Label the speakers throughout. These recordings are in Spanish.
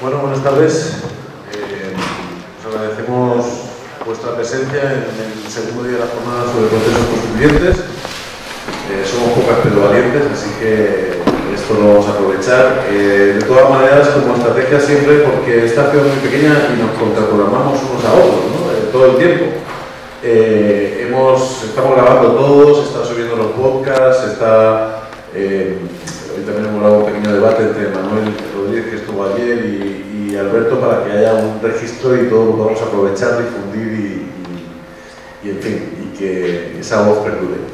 Speaker 1: Bueno, buenas tardes. Eh, os agradecemos vuestra presencia en el segundo día de la jornada sobre procesos constituyentes. Eh, somos pocas pero valientes, así que esto lo vamos a aprovechar. Eh, de todas maneras, como estrategia siempre, porque esta acción es muy pequeña y nos contraprogramamos unos a otros ¿no? Todo el tiempo. Hemos, estamos grabando todos, está subiendo los podcasts, está, eh, hoy también hemos grabado un pequeño debate entre Manuel Rodríguez, que estuvo ayer, y, y Alberto, para que haya un registro y todos lo podamos aprovechar, difundir y, y, y en fin, y que esa voz perdure.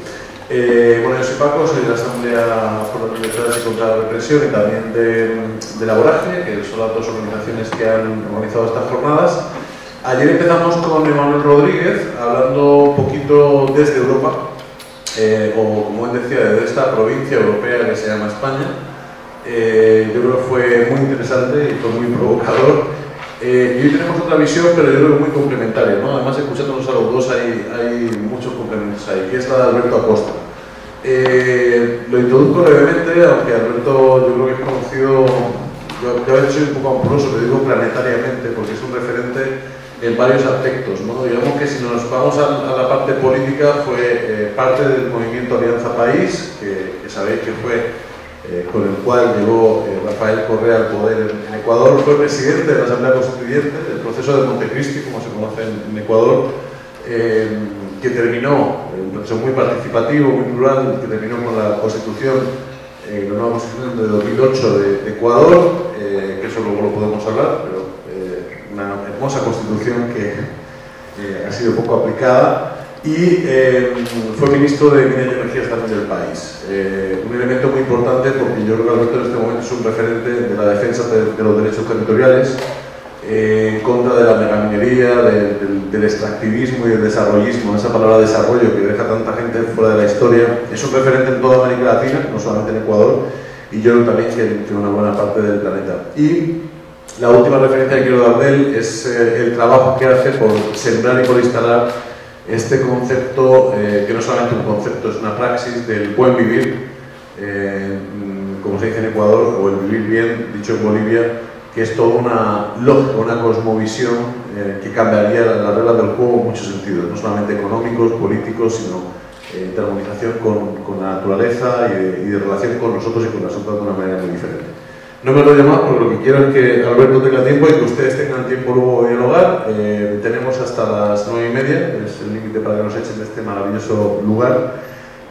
Speaker 1: Eh, bueno, yo soy Paco, soy de la Asamblea por las Libertades y contra la Represión y también de, de la que son las dos organizaciones que han organizado estas jornadas. Ayer empezamos con Emanuel Rodríguez, hablando un poquito desde Europa, eh, o como él decía, desde esta provincia europea que se llama España. Eh, yo creo que fue muy interesante y fue muy provocador. Eh, y hoy tenemos otra visión, pero yo creo que muy complementaria. ¿no? Además, escuchándonos a los dos, hay, hay muchos complementos ahí, que es la de Alberto Acosta. Eh, lo introduzco brevemente, aunque Alberto yo creo que es conocido, yo, yo a veces soy un poco amoroso, lo digo planetariamente, porque es un referente en varios aspectos. ¿no? Digamos que si nos vamos a, la parte política, fue eh, parte del movimiento Alianza País, que, sabéis que fue eh, con el cual llegó eh, Rafael Correa al poder en, Ecuador, fue presidente de la Asamblea Constituyente, del proceso de Montecristi, como se conoce en, Ecuador, que terminó, un proceso muy participativo, muy plural, que terminó con la Constitución, la nueva Constitución de 2008 de, de Ecuador, que eso luego lo podemos hablar, pero una hermosa constitución que eh, ha sido poco aplicada y eh, fue ministro de Minas y Energías también del país. Eh, un elemento muy importante porque yo creo que Alberto en este momento es un referente de la defensa de, de los derechos territoriales en contra de la megaminería, de, del, del extractivismo y del desarrollismo, esa palabra desarrollo que deja tanta gente fuera de la historia. Es un referente en toda América Latina, no solamente en Ecuador, y yo también que en una buena parte del planeta. Y la última referencia que quiero dar de él es eh, el trabajo que hace por sembrar y por instalar este concepto, eh, que no solamente un concepto, es una praxis del buen vivir, eh, como se dice en Ecuador, o el vivir bien, dicho en Bolivia, que es toda una lógica, una cosmovisión eh, que cambiaría las reglas del juego en muchos sentidos, no solamente económicos, políticos, sino eh, de armonización con, con, la naturaleza y de, y de relación con nosotros y con las otras de una manera muy diferente. No me lo he llamado porque lo que quiero es que Alberto tenga tiempo y que ustedes tengan tiempo luego de dialogar. Eh, tenemos hasta las nueve y media, es el límite para que nos echen de este maravilloso lugar.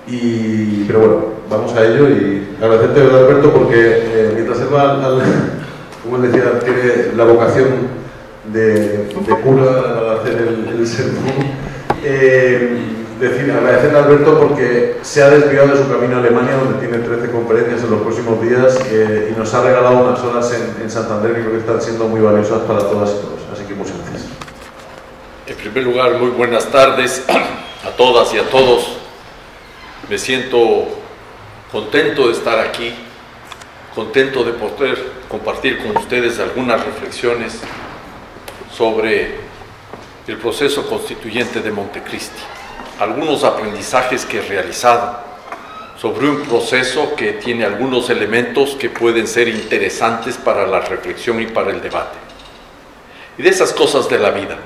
Speaker 1: Y, pero bueno, vamos a ello y agradecerte, Alberto, porque eh, mientras él va al, como él decía, tiene la vocación de, de cura al hacer el, el sermón. Eh, decir, agradecerle a Alberto porque se ha desviado de su camino a Alemania, donde tiene 13 conferencias en los próximos días eh, y nos ha regalado unas horas en, en, Santander que creo que están siendo muy valiosas para todas y todos. Así que muchas gracias.
Speaker 2: En primer lugar, muy buenas tardes a todas y a todos. Me siento contento de estar aquí, contento de poder compartir con ustedes algunas reflexiones sobre el proceso constituyente de Montecristi algunos aprendizajes que he realizado sobre un proceso que tiene algunos elementos que pueden ser interesantes para la reflexión y para el debate. Y de esas cosas de la vida.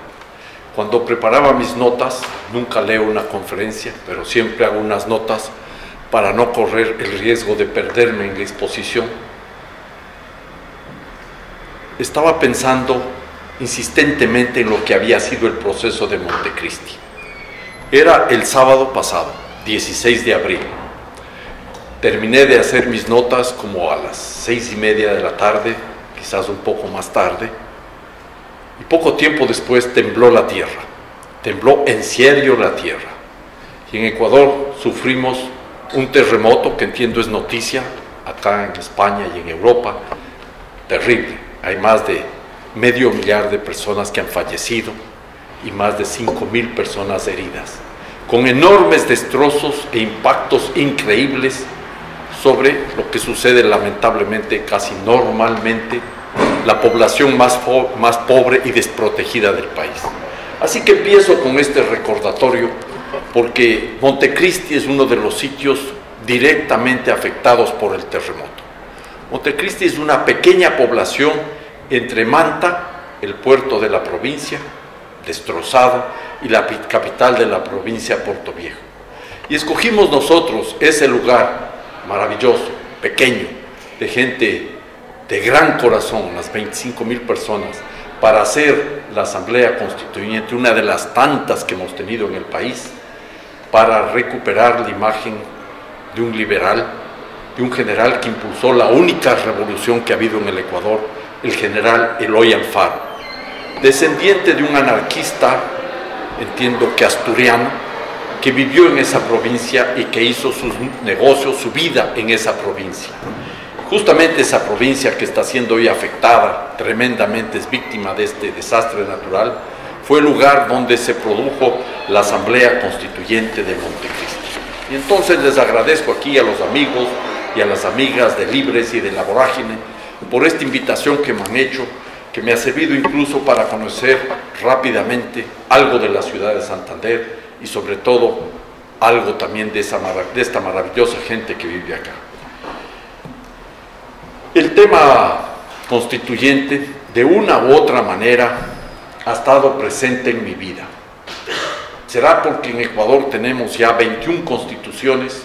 Speaker 2: Cuando preparaba mis notas, nunca leo una conferencia, pero siempre hago unas notas para no correr el riesgo de perderme en la exposición. Estaba pensando insistentemente en lo que había sido el proceso de Montecristi. Era el sábado pasado, 16 de abril. Terminé de hacer mis notas como a las seis y media de la tarde, quizás un poco más tarde, y poco tiempo después tembló la tierra. Tembló en serio la tierra. Y en Ecuador sufrimos un terremoto que entiendo es noticia, acá en España y en Europa, terrible. Hay más de medio millar de personas que han fallecido y más de 5.000 personas heridas, con enormes destrozos e impactos increíbles sobre lo que sucede lamentablemente casi normalmente la población más, más pobre y desprotegida del país. Así que empiezo con este recordatorio porque Montecristi es uno de los sitios directamente afectados por el terremoto. Montecristi es una pequeña población entre Manta, el puerto de la provincia, destrozado, y la capital de la provincia, Puerto Viejo. Y escogimos nosotros ese lugar maravilloso, pequeño, de gente de gran corazón, las 25 mil personas, para hacer la Asamblea Constituyente, una de las tantas que hemos tenido en el país, para recuperar la imagen de un liberal, de un general que impulsó la única revolución que ha habido en el Ecuador, el general Eloy Alfaro, descendiente de un anarquista, entiendo que asturiano, que vivió en esa provincia y que hizo sus negocios, su vida en esa provincia. Justamente esa provincia que está siendo hoy afectada tremendamente, es víctima de este desastre natural, fue el lugar donde se produjo la Asamblea Constituyente de Montecristo. Y entonces les agradezco aquí a los amigos y a las amigas de Libres y de la Vorágine por esta invitación que me han hecho, que me ha servido incluso para conocer rápidamente algo de la ciudad de Santander y sobre todo algo también de, esta maravillosa gente que vive acá. El tema constituyente, de una u otra manera, ha estado presente en mi vida. Será porque en Ecuador tenemos ya 21 constituciones,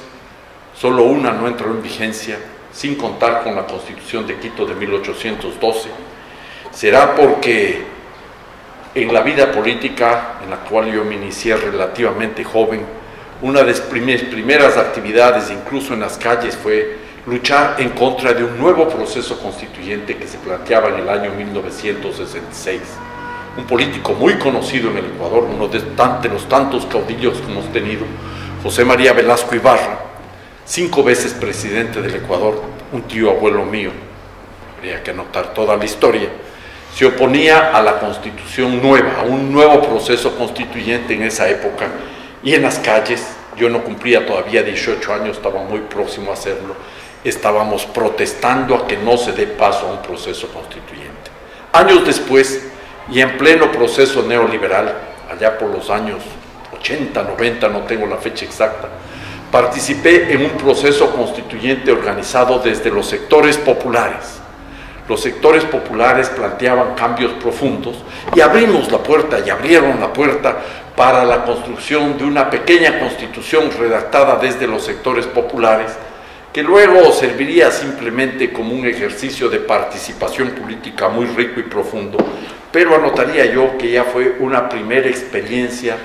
Speaker 2: solo una no entró en vigencia, sin contar con la constitución de Quito de 1812. Será porque en la vida política, en la cual yo me inicié relativamente joven, una de mis primeras actividades, incluso en las calles, fue luchar en contra de un nuevo proceso constituyente que se planteaba en el año 1966. Un político muy conocido en el Ecuador, uno de, los tantos caudillos que hemos tenido, José María Velasco Ibarra, cinco veces presidente del Ecuador, un tío abuelo mío, habría que anotar toda la historia, se oponía a la constitución nueva, a un nuevo proceso constituyente en esa época, y en las calles, yo no cumplía todavía 18 años, estaba muy próximo a hacerlo, estábamos protestando a que no se dé paso a un proceso constituyente. Años después, y en pleno proceso neoliberal, allá por los años 80, 90, no tengo la fecha exacta, participé en un proceso constituyente organizado desde los sectores populares. Los sectores populares planteaban cambios profundos y abrimos la puerta y abrieron la puerta para la construcción de una pequeña constitución redactada desde los sectores populares que luego serviría simplemente como un ejercicio de participación política muy rico y profundo, pero anotaría yo que ya fue una primera experiencia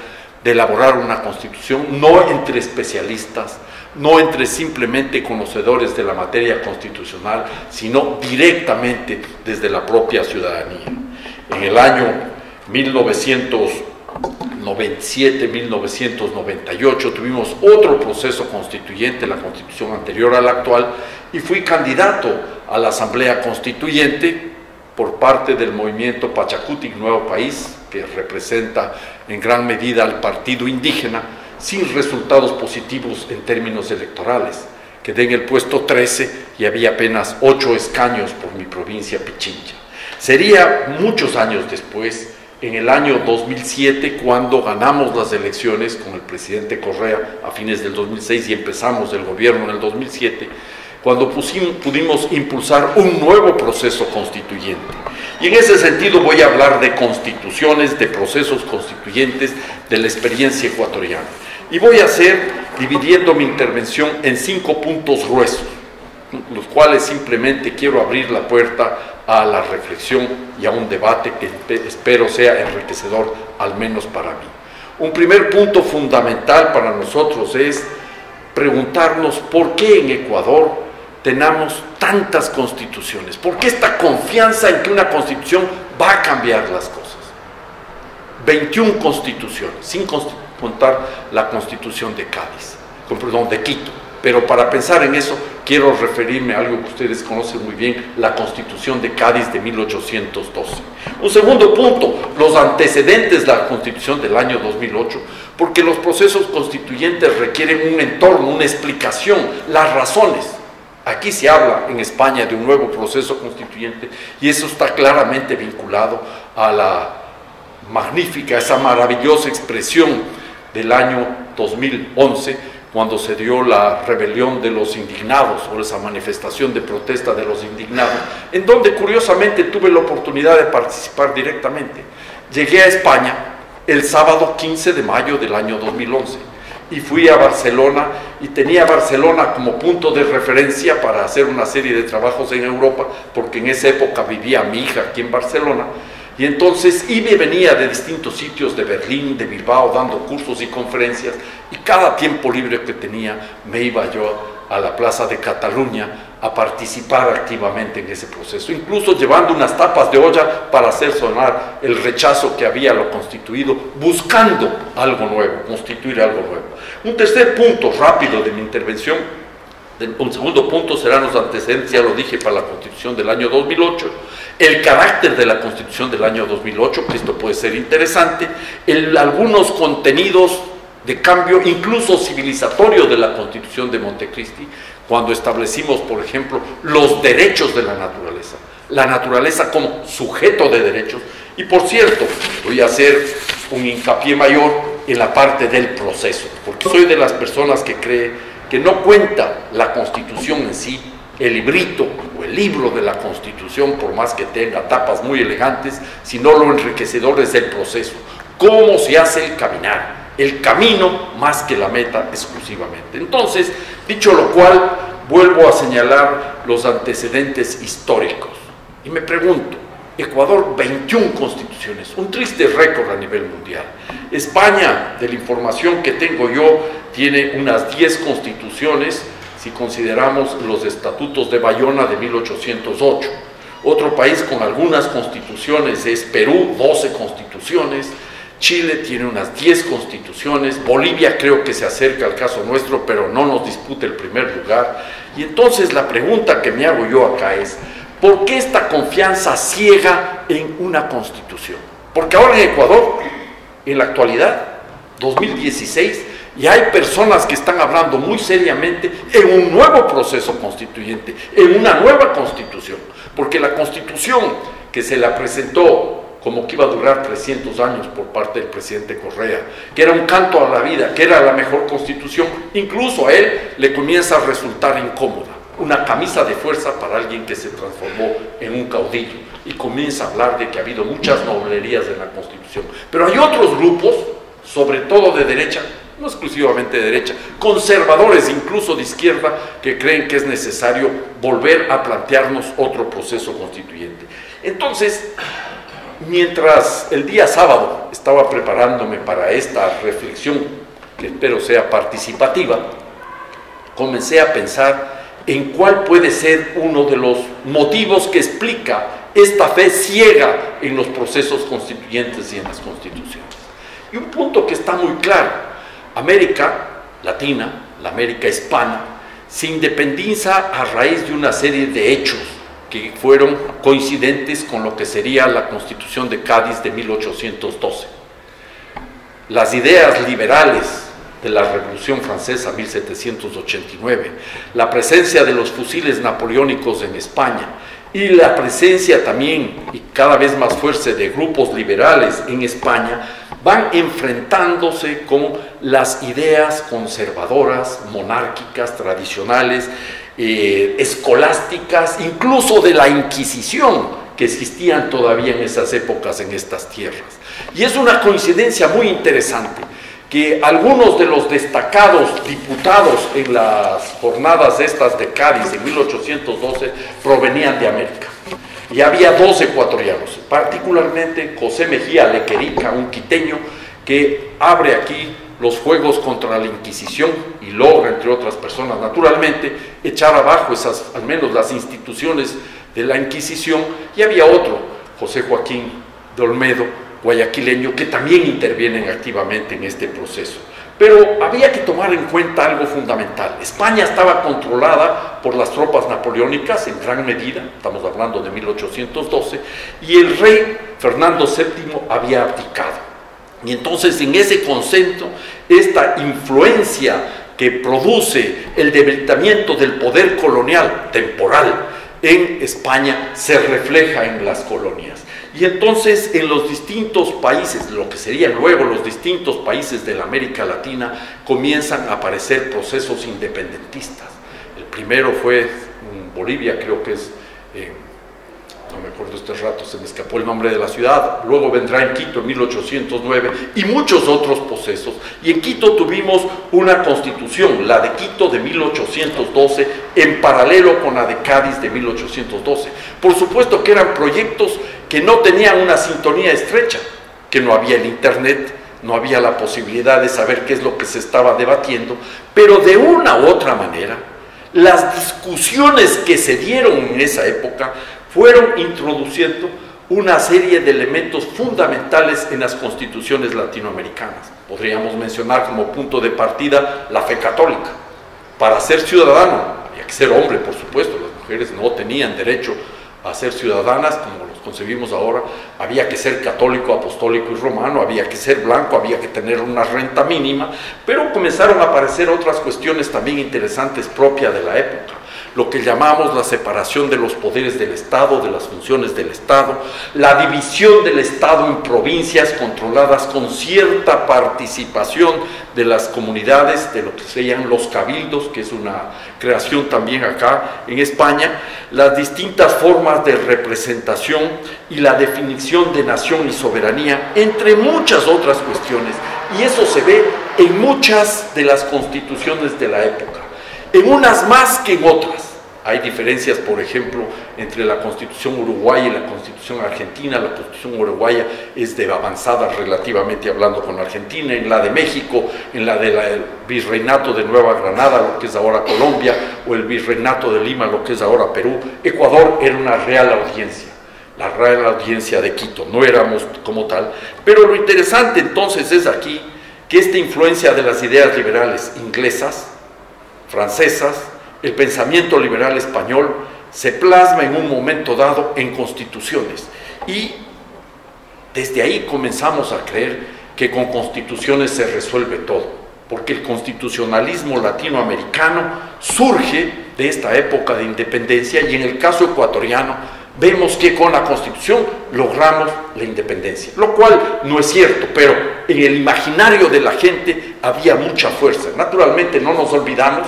Speaker 2: de elaborar una constitución, no entre especialistas, no entre simplemente conocedores de la materia constitucional, sino directamente desde la propia ciudadanía. En el año 1900 97-1998 tuvimos otro proceso constituyente, la constitución anterior a la actual, y fui candidato a la Asamblea Constituyente por parte del movimiento Pachacutic Nuevo País, que representa en gran medida al partido indígena, sin resultados positivos en términos electorales. Quedé en el puesto 13 y había apenas 8 escaños por mi provincia Pichincha. Sería muchos años después en el año 2007, cuando ganamos las elecciones con el presidente Correa a fines del 2006 y empezamos el gobierno en el 2007, cuando pudimos impulsar un nuevo proceso constituyente. Y en ese sentido voy a hablar de constituciones, de procesos constituyentes, de la experiencia ecuatoriana. Y voy a hacer dividiendo mi intervención en cinco puntos gruesos, los cuales simplemente quiero abrir la puerta a la reflexión y a un debate que espero sea enriquecedor, al menos para mí. Un primer punto fundamental para nosotros es preguntarnos por qué en Ecuador tenemos tantas constituciones, por qué esta confianza en que una constitución va a cambiar las cosas. 21 constituciones, sin contar la constitución de Cádiz, perdón, de Quito. Pero para pensar en eso, quiero referirme a algo que ustedes conocen muy bien, la Constitución de Cádiz de 1812. Un segundo punto, los antecedentes de la Constitución del año 2008, porque los procesos constituyentes requieren un entorno, una explicación, las razones. Aquí se habla en España de un nuevo proceso constituyente y eso está claramente vinculado a la magnífica, esa maravillosa expresión del año 2011 cuando se dio la rebelión de los indignados o esa manifestación de protesta de los indignados, en donde curiosamente tuve la oportunidad de participar directamente. Llegué a España el sábado 15 de mayo del año 2011 y fui a Barcelona y tenía Barcelona como punto de referencia para hacer una serie de trabajos en Europa, porque en esa época vivía mi hija aquí en Barcelona y entonces iba y venía de distintos sitios de Berlín, de Bilbao, dando cursos y conferencias, y cada tiempo libre que tenía me iba yo a la Plaza de Cataluña a participar activamente en ese proceso, incluso llevando unas tapas de olla para hacer sonar el rechazo que había lo constituido, buscando algo nuevo, constituir algo nuevo. Un tercer punto rápido de mi intervención, un segundo punto serán los antecedentes, ya lo dije, para la constitución del año 2008, el carácter de la Constitución del año 2008, que esto puede ser interesante, el, algunos contenidos de cambio, incluso civilizatorio de la Constitución de Montecristi, cuando establecimos, por ejemplo, los derechos de la naturaleza, la naturaleza como sujeto de derechos, y por cierto, voy a hacer un hincapié mayor en la parte del proceso, porque soy de las personas que cree que no cuenta la Constitución en sí, el librito o el libro de la Constitución, por más que tenga tapas muy elegantes, sino lo enriquecedor es el proceso. ¿Cómo se hace el caminar? El camino más que la meta exclusivamente. Entonces, dicho lo cual, vuelvo a señalar los antecedentes históricos. Y me pregunto, Ecuador 21 constituciones, un triste récord a nivel mundial. España, de la información que tengo yo, tiene unas 10 constituciones, si consideramos los estatutos de Bayona de 1808. Otro país con algunas constituciones es Perú, 12 constituciones, Chile tiene unas 10 constituciones, Bolivia creo que se acerca al caso nuestro, pero no nos disputa el primer lugar. Y entonces la pregunta que me hago yo acá es, ¿por qué esta confianza ciega en una constitución? Porque ahora en Ecuador, en la actualidad, 2016, y hay personas que están hablando muy seriamente en un nuevo proceso constituyente, en una nueva constitución, porque la constitución que se la presentó como que iba a durar 300 años por parte del presidente Correa, que era un canto a la vida, que era la mejor constitución, incluso a él le comienza a resultar incómoda, una camisa de fuerza para alguien que se transformó en un caudillo y comienza a hablar de que ha habido muchas noblerías en la constitución. Pero hay otros grupos, sobre todo de derecha, no exclusivamente de derecha, conservadores incluso de izquierda, que creen que es necesario volver a plantearnos otro proceso constituyente. Entonces, mientras el día sábado estaba preparándome para esta reflexión, que espero sea participativa, comencé a pensar en cuál puede ser uno de los motivos que explica esta fe ciega en los procesos constituyentes y en las constituciones. Y un punto que está muy claro, América Latina, la América hispana, se independiza a raíz de una serie de hechos que fueron coincidentes con lo que sería la Constitución de Cádiz de 1812. Las ideas liberales de la Revolución Francesa 1789, la presencia de los fusiles napoleónicos en España y la presencia también y cada vez más fuerte de grupos liberales en España van enfrentándose con las ideas conservadoras, monárquicas, tradicionales, eh, escolásticas, incluso de la Inquisición que existían todavía en esas épocas en estas tierras. Y es una coincidencia muy interesante que algunos de los destacados diputados en las jornadas estas de Cádiz en 1812 provenían de América. Y había dos ecuatorianos, particularmente José Mejía Lequerica, un quiteño, que abre aquí los juegos contra la Inquisición y logra, entre otras personas, naturalmente, echar abajo esas, al menos las instituciones de la Inquisición. Y había otro, José Joaquín de Olmedo, guayaquileño, que también intervienen activamente en este proceso. Pero había que tomar en cuenta algo fundamental. España estaba controlada por las tropas napoleónicas en gran medida, estamos hablando de 1812, y el rey Fernando VII había abdicado. Y entonces en ese concepto, esta influencia que produce el debilitamiento del poder colonial temporal en España se refleja en las colonias. Y entonces en los distintos países, lo que serían luego los distintos países de la América Latina, comienzan a aparecer procesos independentistas. El primero fue en Bolivia, creo que es... Eh, no me acuerdo este rato, se me escapó el nombre de la ciudad, luego vendrá en Quito en 1809 y muchos otros procesos. Y en Quito tuvimos una constitución, la de Quito de 1812, en paralelo con la de Cádiz de 1812. Por supuesto que eran proyectos que no tenían una sintonía estrecha, que no había el Internet, no había la posibilidad de saber qué es lo que se estaba debatiendo, pero de una u otra manera, las discusiones que se dieron en esa época fueron introduciendo una serie de elementos fundamentales en las constituciones latinoamericanas. Podríamos mencionar como punto de partida la fe católica. Para ser ciudadano, había que ser hombre, por supuesto, las mujeres no tenían derecho a ser ciudadanas como los concebimos ahora, había que ser católico, apostólico y romano, había que ser blanco, había que tener una renta mínima, pero comenzaron a aparecer otras cuestiones también interesantes propias de la época lo que llamamos la separación de los poderes del Estado, de las funciones del Estado, la división del Estado en provincias controladas con cierta participación de las comunidades, de lo que serían los cabildos, que es una creación también acá en España, las distintas formas de representación y la definición de nación y soberanía, entre muchas otras cuestiones. Y eso se ve en muchas de las constituciones de la época en unas más que en otras. Hay diferencias, por ejemplo, entre la constitución uruguaya y la constitución argentina. La constitución uruguaya es de avanzada relativamente hablando con Argentina, en la de México, en la del virreinato de Nueva Granada, lo que es ahora Colombia, o el virreinato de Lima, lo que es ahora Perú. Ecuador era una real audiencia, la real audiencia de Quito, no éramos como tal. Pero lo interesante entonces es aquí que esta influencia de las ideas liberales inglesas, francesas, el pensamiento liberal español se plasma en un momento dado en constituciones y desde ahí comenzamos a creer que con constituciones se resuelve todo, porque el constitucionalismo latinoamericano surge de esta época de independencia y en el caso ecuatoriano vemos que con la constitución logramos la independencia, lo cual no es cierto, pero en el imaginario de la gente había mucha fuerza. Naturalmente no nos olvidamos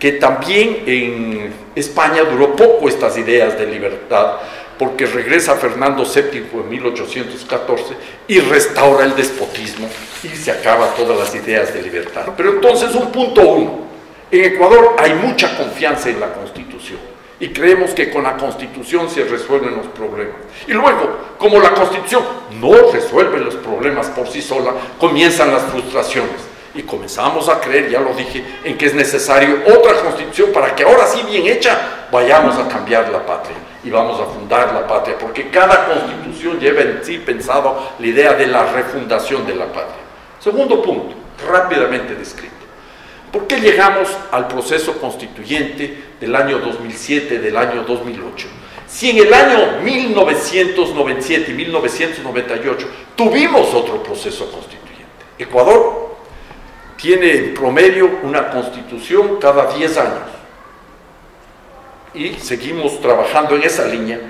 Speaker 2: que también en España duró poco estas ideas de libertad, porque regresa Fernando VII en 1814 y restaura el despotismo y se acaba todas las ideas de libertad. Pero entonces un punto uno, en Ecuador hay mucha confianza en la Constitución y creemos que con la Constitución se resuelven los problemas. Y luego, como la Constitución no resuelve los problemas por sí sola, comienzan las frustraciones y comenzamos a creer, ya lo dije, en que es necesario otra constitución para que ahora sí bien hecha vayamos a cambiar la patria y vamos a fundar la patria, porque cada constitución lleva en sí pensado la idea de la refundación de la patria. Segundo punto, rápidamente descrito. ¿Por qué llegamos al proceso constituyente del año 2007, del año 2008? Si en el año 1997 y 1998 tuvimos otro proceso constituyente, Ecuador tiene en promedio una constitución cada 10 años. Y seguimos trabajando en esa línea.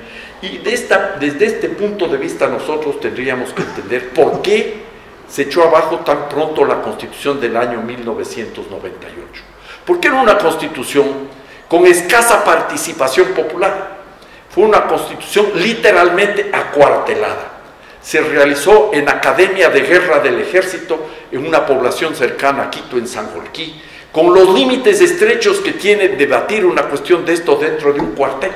Speaker 2: Y desde este punto de vista nosotros tendríamos que entender por qué se echó abajo tan pronto la constitución del año 1998. ¿Por qué era una constitución con escasa participación popular? Fue una constitución literalmente acuartelada se realizó en Academia de Guerra del Ejército en una población cercana a Quito, en San Jorquí, con los límites estrechos que tiene debatir una cuestión de esto dentro de un cuartel.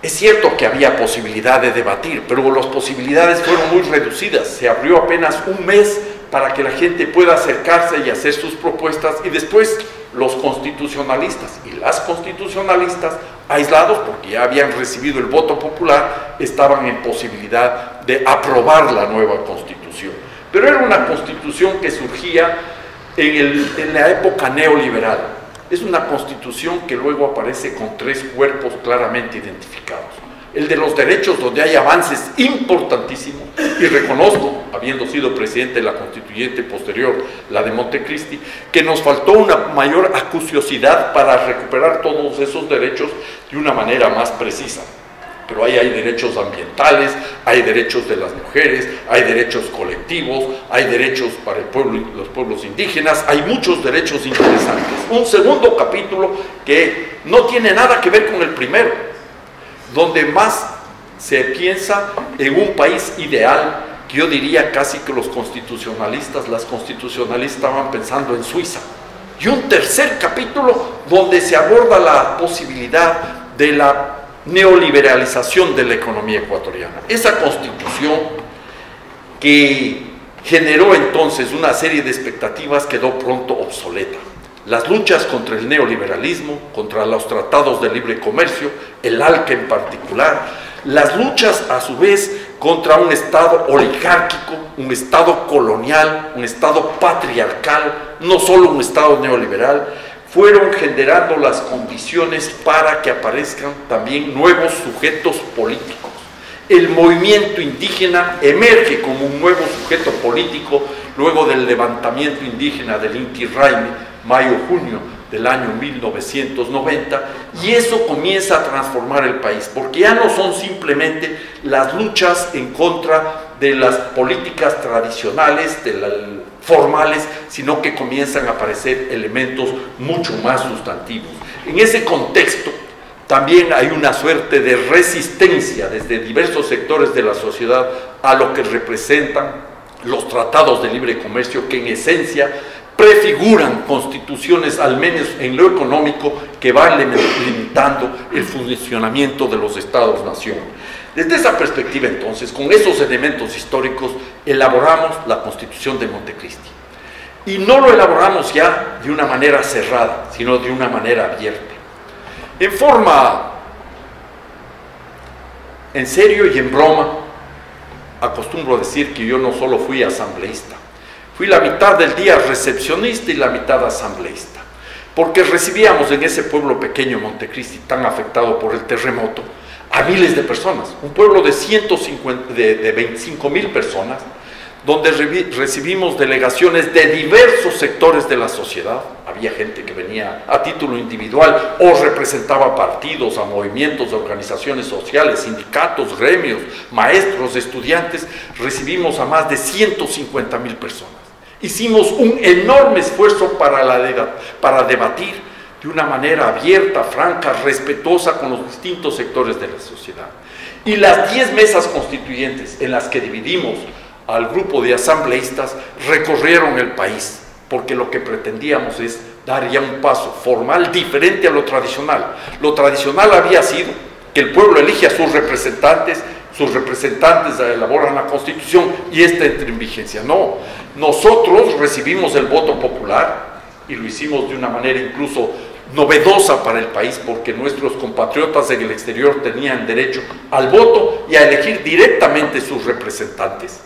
Speaker 2: Es cierto que había posibilidad de debatir, pero las posibilidades fueron muy reducidas. Se abrió apenas un mes para que la gente pueda acercarse y hacer sus propuestas y después los constitucionalistas y las constitucionalistas aislados porque ya habían recibido el voto popular estaban en posibilidad de aprobar la nueva constitución. Pero era una constitución que surgía en, en la época neoliberal. Es una constitución que luego aparece con tres cuerpos claramente identificados el de los derechos, donde hay avances importantísimos, y reconozco, habiendo sido presidente de la constituyente posterior, la de Montecristi, que nos faltó una mayor acuciosidad para recuperar todos esos derechos de una manera más precisa. pero ahí hay derechos ambientales, hay derechos de las mujeres, hay derechos colectivos, hay derechos para los pueblos indígenas, hay muchos derechos interesantes. Un segundo capítulo que no tiene nada que ver con el primero, donde más se piensa en un país ideal, que yo diría casi que los constitucionalistas, las constitucionalistas estaban pensando en Suiza. Y un tercer capítulo donde se aborda la posibilidad de la neoliberalización de la economía ecuatoriana. Esa constitución que generó entonces una serie de expectativas quedó pronto obsoleta. Las luchas contra el neoliberalismo, contra los tratados de libre comercio, el ALCA en particular, las luchas a su vez contra un Estado oligárquico, un Estado colonial, un Estado patriarcal, no solo un Estado neoliberal, fueron generando las condiciones para que aparezcan también nuevos sujetos políticos. El movimiento indígena emerge como un nuevo sujeto político luego del levantamiento indígena del Inti Raymi, mayo-junio del año 1990, y eso comienza a transformar el país, porque ya no son simplemente las luchas en contra de las políticas tradicionales, de la, formales, sino que comienzan a aparecer elementos mucho más sustantivos. En ese contexto, también hay una suerte de resistencia desde diversos sectores de la sociedad a lo que representan los tratados de libre comercio, que en esencia prefiguran constituciones, al menos en lo económico, que van limitando el funcionamiento de los estados-nación. Desde esa perspectiva, entonces, con esos elementos históricos, elaboramos la Constitución de Montecristi. Y no lo elaboramos ya de una manera cerrada, sino de una manera abierta. En forma, en serio y en broma, acostumbro decir que yo no solo fui asambleísta, fui la mitad del día recepcionista y la mitad asambleísta, porque recibíamos en ese pueblo pequeño, Montecristi, tan afectado por el terremoto, a miles de personas, un pueblo de, 150, de, de 25 mil personas, donde recibimos delegaciones de diversos sectores de la sociedad. Había gente que venía a título individual o representaba partidos, a movimientos, organizaciones sociales, sindicatos, gremios, maestros, estudiantes. Recibimos a más de 150 mil personas. Hicimos un enorme esfuerzo para, la, para debatir de una manera abierta, franca, respetuosa con los distintos sectores de la sociedad. Y las 10 mesas constituyentes en las que dividimos al grupo de asambleístas recorrieron el país, porque lo que pretendíamos es dar ya un paso formal diferente a lo tradicional. Lo tradicional había sido que el pueblo elige a sus representantes, sus representantes elaboran la constitución y esta entra en vigencia. No, nosotros recibimos el voto popular y lo hicimos de una manera incluso novedosa para el país porque nuestros compatriotas en el exterior tenían derecho al voto y a elegir directamente sus representantes.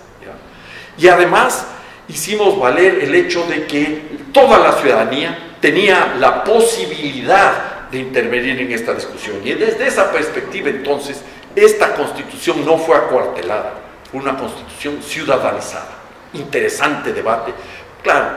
Speaker 2: Y además hicimos valer el hecho de que toda la ciudadanía tenía la posibilidad de intervenir en esta discusión. Y desde esa perspectiva entonces, esta constitución no fue acuartelada, fue una constitución ciudadanizada. Interesante debate. Claro,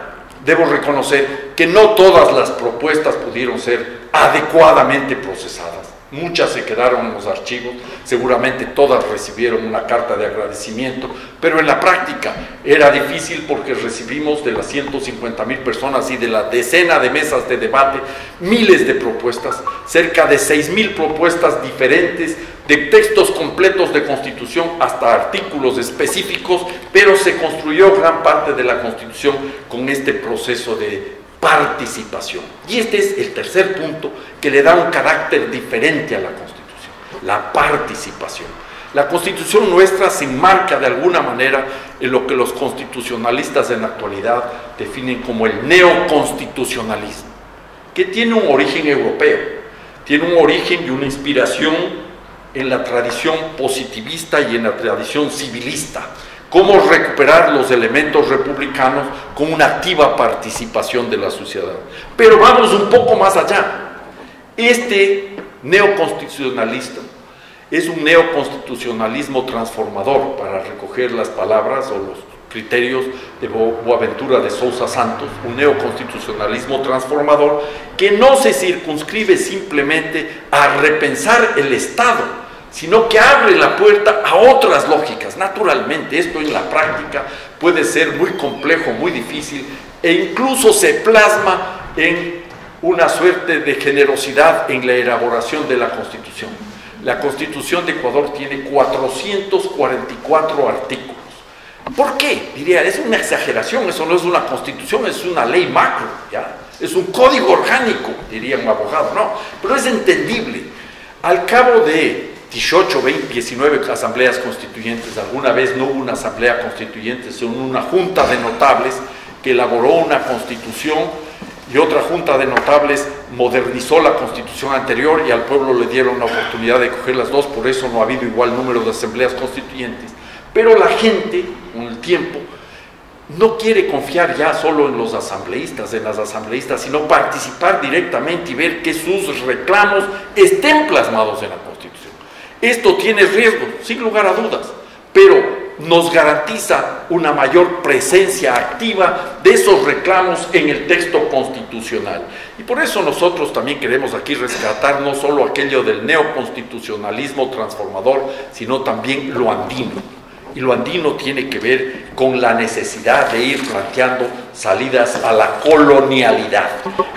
Speaker 2: debo reconocer que no todas las propuestas pudieron ser adecuadamente procesadas. Muchas se quedaron en los archivos, seguramente todas recibieron una carta de agradecimiento, pero en la práctica era difícil porque recibimos de las 150 mil personas y de la decena de mesas de debate miles de propuestas, cerca de 6 mil propuestas diferentes, de textos completos de constitución hasta artículos específicos, pero se construyó gran parte de la constitución con este proceso de participación. Y este es el tercer punto que le da un carácter diferente a la Constitución, la participación. La Constitución nuestra se enmarca de alguna manera en lo que los constitucionalistas en la actualidad definen como el neoconstitucionalismo, que tiene un origen europeo, tiene un origen y una inspiración en la tradición positivista y en la tradición civilista, cómo recuperar los elementos republicanos con una activa participación de la sociedad. Pero vamos un poco más allá. Este neoconstitucionalista es un neoconstitucionalismo transformador, para recoger las palabras o los criterios de Boaventura de Sousa Santos, un neoconstitucionalismo transformador que no se circunscribe simplemente a repensar el Estado, sino que abre la puerta a otras lógicas. Naturalmente, esto en la práctica puede ser muy complejo, muy difícil, e incluso se plasma en una suerte de generosidad en la elaboración de la Constitución. La Constitución de Ecuador tiene 444 artículos. ¿Por qué? Diría, es una exageración, eso no es una constitución, es una ley macro, ¿ya? es un código orgánico, diría un abogado, no, pero es entendible. Al cabo de 18, 20, 19 asambleas constituyentes, alguna vez no hubo una asamblea constituyente, sino una junta de notables que elaboró una constitución y otra junta de notables modernizó la constitución anterior y al pueblo le dieron la oportunidad de coger las dos, por eso no ha habido igual número de asambleas constituyentes. Pero la gente, con el tiempo, no quiere confiar ya solo en los asambleístas, en las asambleístas, sino participar directamente y ver que sus reclamos estén plasmados en la Constitución. Esto tiene riesgo, sin lugar a dudas, pero nos garantiza una mayor presencia activa de esos reclamos en el texto constitucional. Y por eso nosotros también queremos aquí rescatar no solo aquello del neoconstitucionalismo transformador, sino también lo andino. Y lo andino tiene que ver con la necesidad de ir planteando salidas a la colonialidad.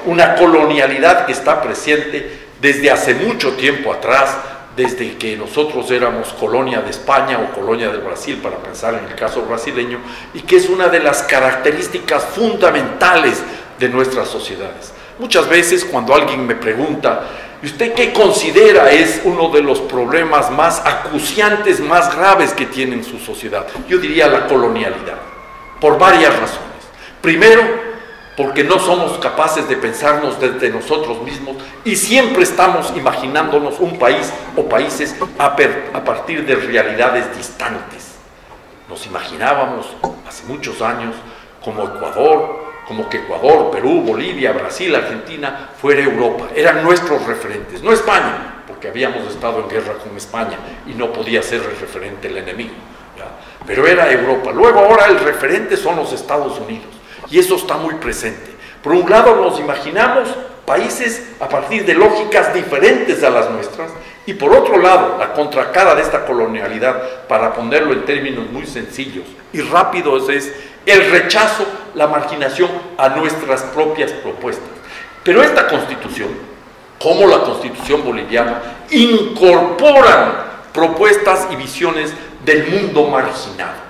Speaker 2: Una colonialidad que está presente desde hace mucho tiempo atrás, desde que nosotros éramos colonia de España o colonia de Brasil, para pensar en el caso brasileño, y que es una de las características fundamentales de nuestras sociedades. Muchas veces cuando alguien me pregunta, ¿y usted qué considera es uno de los problemas más acuciantes, más graves que tiene en su sociedad? Yo diría la colonialidad, por varias razones. Primero, porque no somos capaces de pensarnos desde nosotros mismos y siempre estamos imaginándonos un país o países a, partir de realidades distantes. Nos imaginábamos hace muchos años como Ecuador, como que Ecuador, Perú, Bolivia, Brasil, Argentina fuera Europa. Eran nuestros referentes, no España, porque habíamos estado en guerra con España y no podía ser el referente el enemigo. Pero era Europa. Luego ahora el referente son los Estados Unidos. Y eso está muy presente. Por un lado nos imaginamos países a partir de lógicas diferentes a las nuestras y por otro lado la contracara de esta colonialidad, para ponerlo en términos muy sencillos y rápidos, es el rechazo, la marginación a nuestras propias propuestas. Pero esta constitución, como la constitución boliviana, incorporan propuestas y visiones del mundo marginado.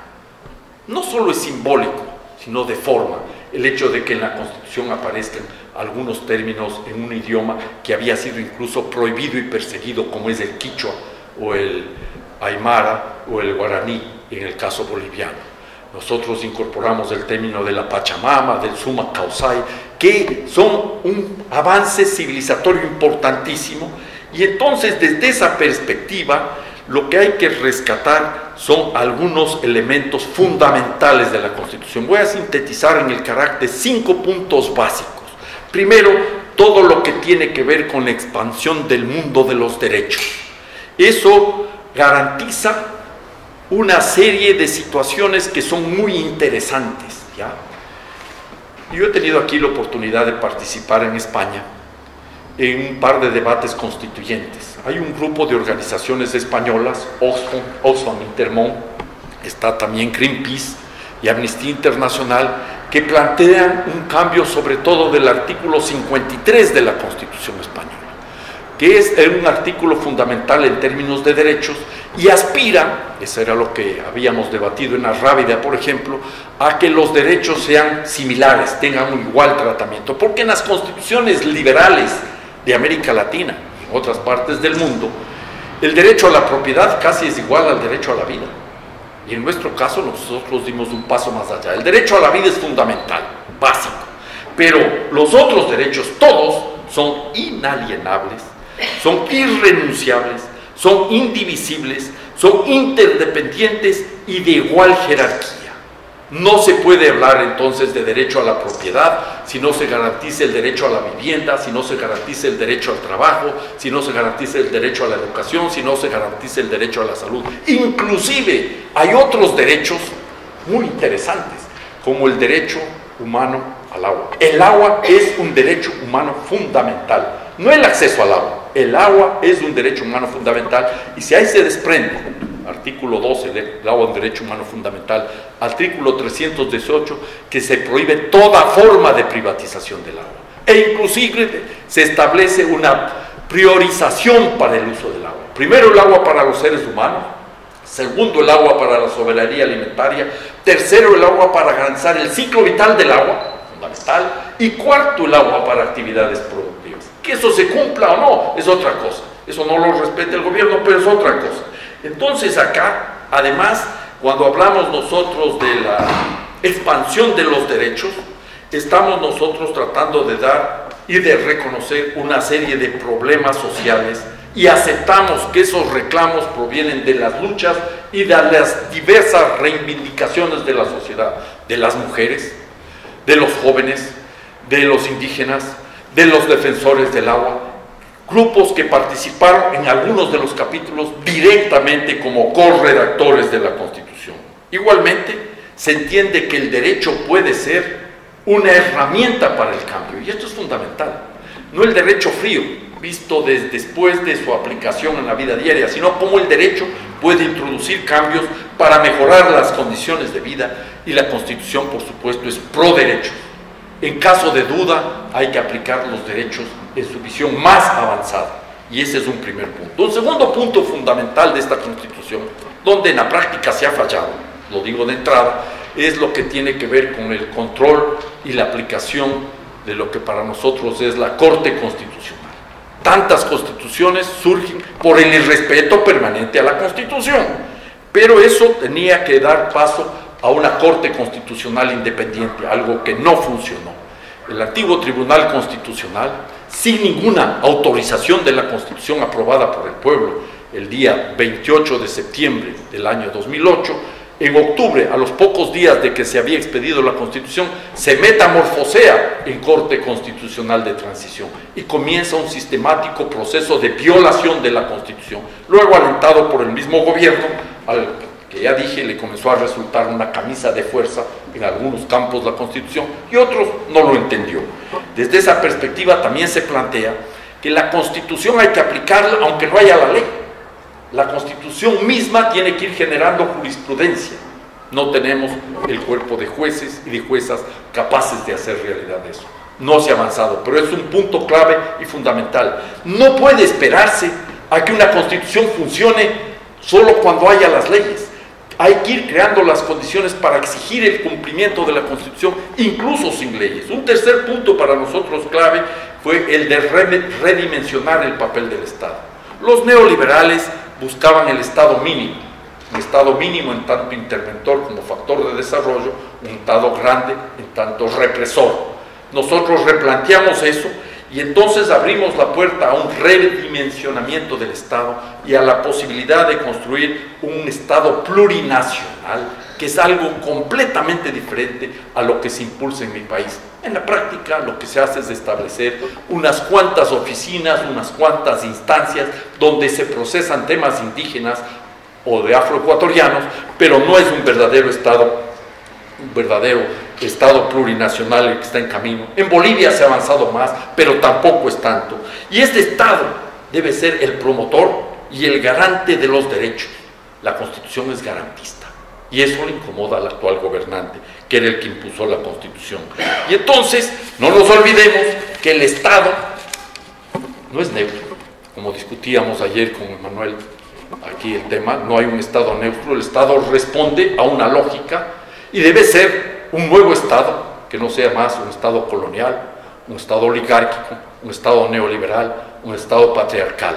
Speaker 2: No solo es simbólico, sino de forma. El hecho de que en la Constitución aparezcan algunos términos en un idioma que había sido incluso prohibido y perseguido, como es el quichua o el aymara o el guaraní en el caso boliviano. Nosotros incorporamos el término de la Pachamama, del Suma Causai, que son un avance civilizatorio importantísimo. Y entonces, desde esa perspectiva, lo que hay que rescatar son algunos elementos fundamentales de la Constitución. Voy a sintetizar en el carácter cinco puntos básicos. Primero, todo lo que tiene que ver con la expansión del mundo de los derechos. Eso garantiza una serie de situaciones que son muy interesantes. ¿ya? Yo he tenido aquí la oportunidad de participar en España en un par de debates constituyentes. Hay un grupo de organizaciones españolas, Oxfam, Oxfam Intermón, está también Greenpeace y Amnistía Internacional, que plantean un cambio sobre todo del artículo 53 de la Constitución española, que es un artículo fundamental en términos de derechos y aspira, eso era lo que habíamos debatido en la Rábida, por ejemplo, a que los derechos sean similares, tengan un igual tratamiento, porque en las constituciones liberales de América Latina y en otras partes del mundo, el derecho a la propiedad casi es igual al derecho a la vida. Y en nuestro caso nosotros dimos un paso más allá. El derecho a la vida es fundamental, básico. Pero los otros derechos, todos, son inalienables, son irrenunciables, son indivisibles, son interdependientes y de igual jerarquía. No se puede hablar entonces de derecho a la propiedad si no se garantiza el derecho a la vivienda, si no se garantiza el derecho al trabajo, si no se garantiza el derecho a la educación, si no se garantiza el derecho a la salud. Inclusive hay otros derechos muy interesantes, como el derecho humano al agua. El agua es un derecho humano fundamental, no el acceso al agua, El agua es un derecho humano fundamental y si ahí se desprende, artículo 12 del es un derecho humano fundamental, artículo 318, que se prohíbe toda forma de privatización del agua. E inclusive se establece una priorización para el uso del agua. Primero el agua para los seres humanos, segundo el agua para la soberanía alimentaria, tercero el agua para garantizar el ciclo vital del agua, fundamental, y cuarto el agua para actividades productivas. Que eso se cumpla o no es otra cosa. Eso no lo respeta el gobierno, pero es otra cosa. Entonces acá, además, cuando hablamos nosotros de la expansión de los derechos, estamos nosotros tratando de dar y de reconocer una serie de problemas sociales y aceptamos que esos reclamos provienen de las luchas y de las diversas reivindicaciones de la sociedad, de las mujeres, de los jóvenes, de los indígenas, de los defensores del agua, grupos que participaron en algunos de los capítulos directamente como corredactores de la Constitución. Igualmente, se entiende que el derecho puede ser una herramienta para el cambio, y esto es fundamental. No el derecho frío, visto después de su aplicación en la vida diaria, sino cómo el derecho puede introducir cambios para mejorar las condiciones de vida y la Constitución, por supuesto, es pro derecho. En caso de duda, hay que aplicar los derechos en su visión más avanzada. Y ese es un primer punto. Un segundo punto fundamental de esta Constitución, donde en la práctica se ha fallado, lo digo de entrada, es lo que tiene que ver con el control y la aplicación de lo que para nosotros es la Corte Constitucional. Tantas constituciones surgen por el irrespeto permanente a la Constitución, pero eso tenía que dar paso a una Corte Constitucional independiente, algo que no funcionó. El antiguo Tribunal Constitucional, sin ninguna autorización de la Constitución aprobada por el pueblo el día 28 de septiembre del año 2008, en octubre, a los pocos días de que se había expedido la Constitución, se metamorfosea en Corte Constitucional de Transición y comienza un sistemático proceso de violación de la Constitución, luego alentado por el mismo gobierno, al ya dije le comenzó a resultar una camisa de fuerza en algunos campos la Constitución y otros no lo entendió. Desde esa perspectiva también se plantea que la Constitución hay que aplicarla aunque no haya la ley la Constitución misma tiene que ir generando jurisprudencia. No tenemos el cuerpo de jueces y de juezas capaces de hacer realidad eso. No se ha avanzado, pero es un punto clave y fundamental. No puede esperarse a que una constitución funcione solo cuando haya las leyes. Hay que ir creando las condiciones para exigir el cumplimiento de la constitución, incluso sin leyes. Un tercer punto para nosotros clave fue el de redimensionar el papel del Estado. Los neoliberales buscaban el Estado mínimo, un Estado mínimo en tanto interventor como factor de desarrollo, un Estado grande en tanto represor. Nosotros replanteamos eso y entonces abrimos la puerta a un redimensionamiento del Estado y a la posibilidad de construir un Estado plurinacional, que es algo completamente diferente a lo que se impulsa en mi país. En la práctica lo que se hace es establecer unas cuantas oficinas, unas cuantas instancias donde se procesan temas indígenas o de afroecuatorianos, pero no es un verdadero Estado, un verdadero Estado plurinacional que está en camino. En Bolivia se ha avanzado más, pero tampoco es tanto. Y este Estado debe ser el promotor y el garante de los derechos. La Constitución es garantista. Y eso le incomoda al actual gobernante, que era el que impuso la Constitución. Y entonces, no nos olvidemos que el Estado no es neutro, como discutíamos ayer con Manuel aquí el tema, no hay un Estado neutro, el Estado responde a una lógica y debe ser un nuevo Estado, que no sea más un Estado colonial, un Estado oligárquico, un Estado neoliberal, un Estado patriarcal.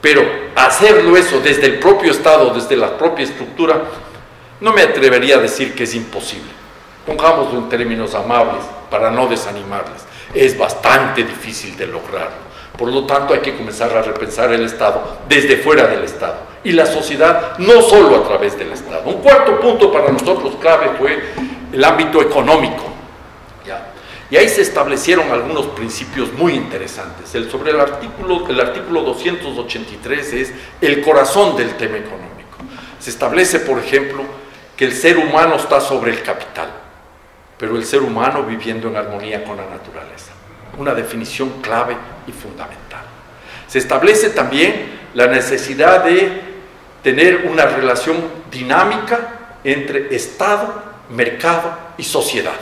Speaker 2: Pero hacerlo eso desde el propio Estado, desde la propia estructura, no me atrevería a decir que es imposible. Pongámoslo en términos amables para no desanimarles. Es bastante difícil de lograrlo. Por lo tanto, hay que comenzar a repensar el Estado desde fuera del Estado y la sociedad no solo a través del Estado. Un cuarto punto para nosotros clave fue el ámbito económico. Y ahí se establecieron algunos principios muy interesantes. El, sobre el artículo, el artículo 283 es el corazón del tema económico. Se establece, por ejemplo, que el ser humano está sobre el capital, pero el ser humano viviendo en armonía con la naturaleza. Una definición clave y fundamental. Se establece también la necesidad de tener una relación dinámica entre Estado, mercado y sociedad.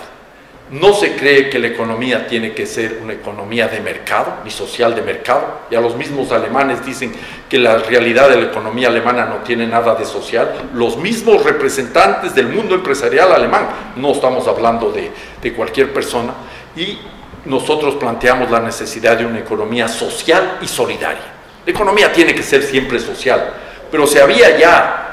Speaker 2: No se cree que la economía tiene que ser una economía de mercado, ni social de mercado. Ya los mismos alemanes dicen que la realidad de la economía alemana no tiene nada de social. Los mismos representantes del mundo empresarial alemán, no estamos hablando de, de cualquier persona, y nosotros planteamos la necesidad de una economía social y solidaria. La economía tiene que ser siempre social, pero se había ya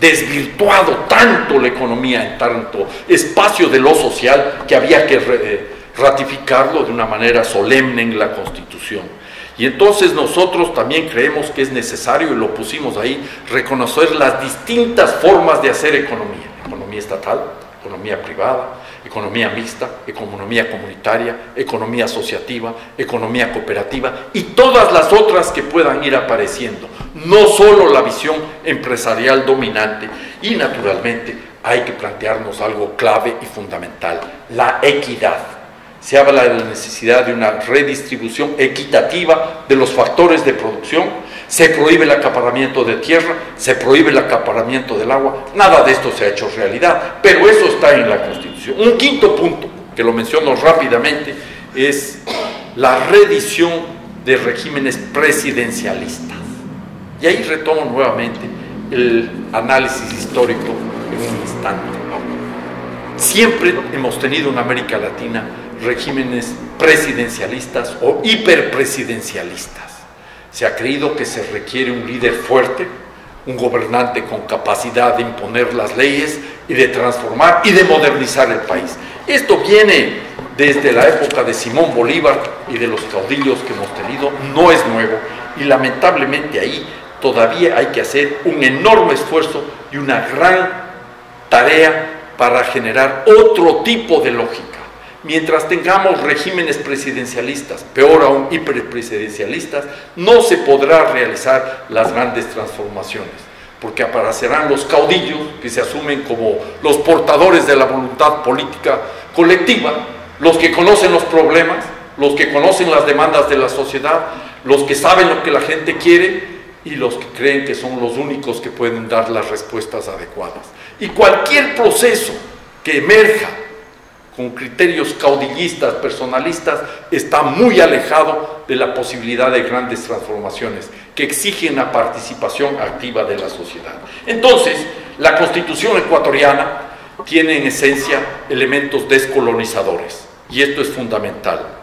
Speaker 2: desvirtuado tanto la economía en tanto espacio de lo social que había que eh, ratificarlo de una manera solemne en la Constitución. Y entonces nosotros también creemos que es necesario, y lo pusimos ahí, reconocer las distintas formas de hacer economía. Economía estatal, economía privada, economía mixta, economía comunitaria, economía asociativa, economía cooperativa y todas las otras que puedan ir apareciendo. No solo la visión empresarial dominante y naturalmente hay que plantearnos algo clave y fundamental, la equidad. Se habla de la necesidad de una redistribución equitativa de los factores de producción, se prohíbe el acaparamiento de tierra, se prohíbe el acaparamiento del agua, nada de esto se ha hecho realidad, pero eso está en la Constitución. Un quinto punto, que lo menciono rápidamente, es la redición de regímenes presidencialistas. Y ahí retomo nuevamente el análisis histórico en un instante. Siempre hemos tenido en América Latina regímenes presidencialistas o hiperpresidencialistas. Se ha creído que se requiere un líder fuerte, un gobernante con capacidad de imponer las leyes y de transformar y de modernizar el país. Esto viene desde la época de Simón Bolívar y de los caudillos que hemos tenido, no es nuevo y lamentablemente ahí todavía hay que hacer un enorme esfuerzo y una gran tarea para generar otro tipo de lógica. Mientras tengamos regímenes presidencialistas, peor aún hiperpresidencialistas, no se podrá realizar las grandes transformaciones, porque aparecerán los caudillos que se asumen como los portadores de la voluntad política colectiva, los que conocen los problemas, los que conocen las demandas de la sociedad, los que saben lo que la gente quiere y los que creen que son los únicos que pueden dar las respuestas adecuadas. Y cualquier proceso que emerja con criterios caudillistas, personalistas, está muy alejado de la posibilidad de grandes transformaciones que exigen la participación activa de la sociedad. Entonces, la constitución ecuatoriana tiene en esencia elementos descolonizadores, y esto es fundamental.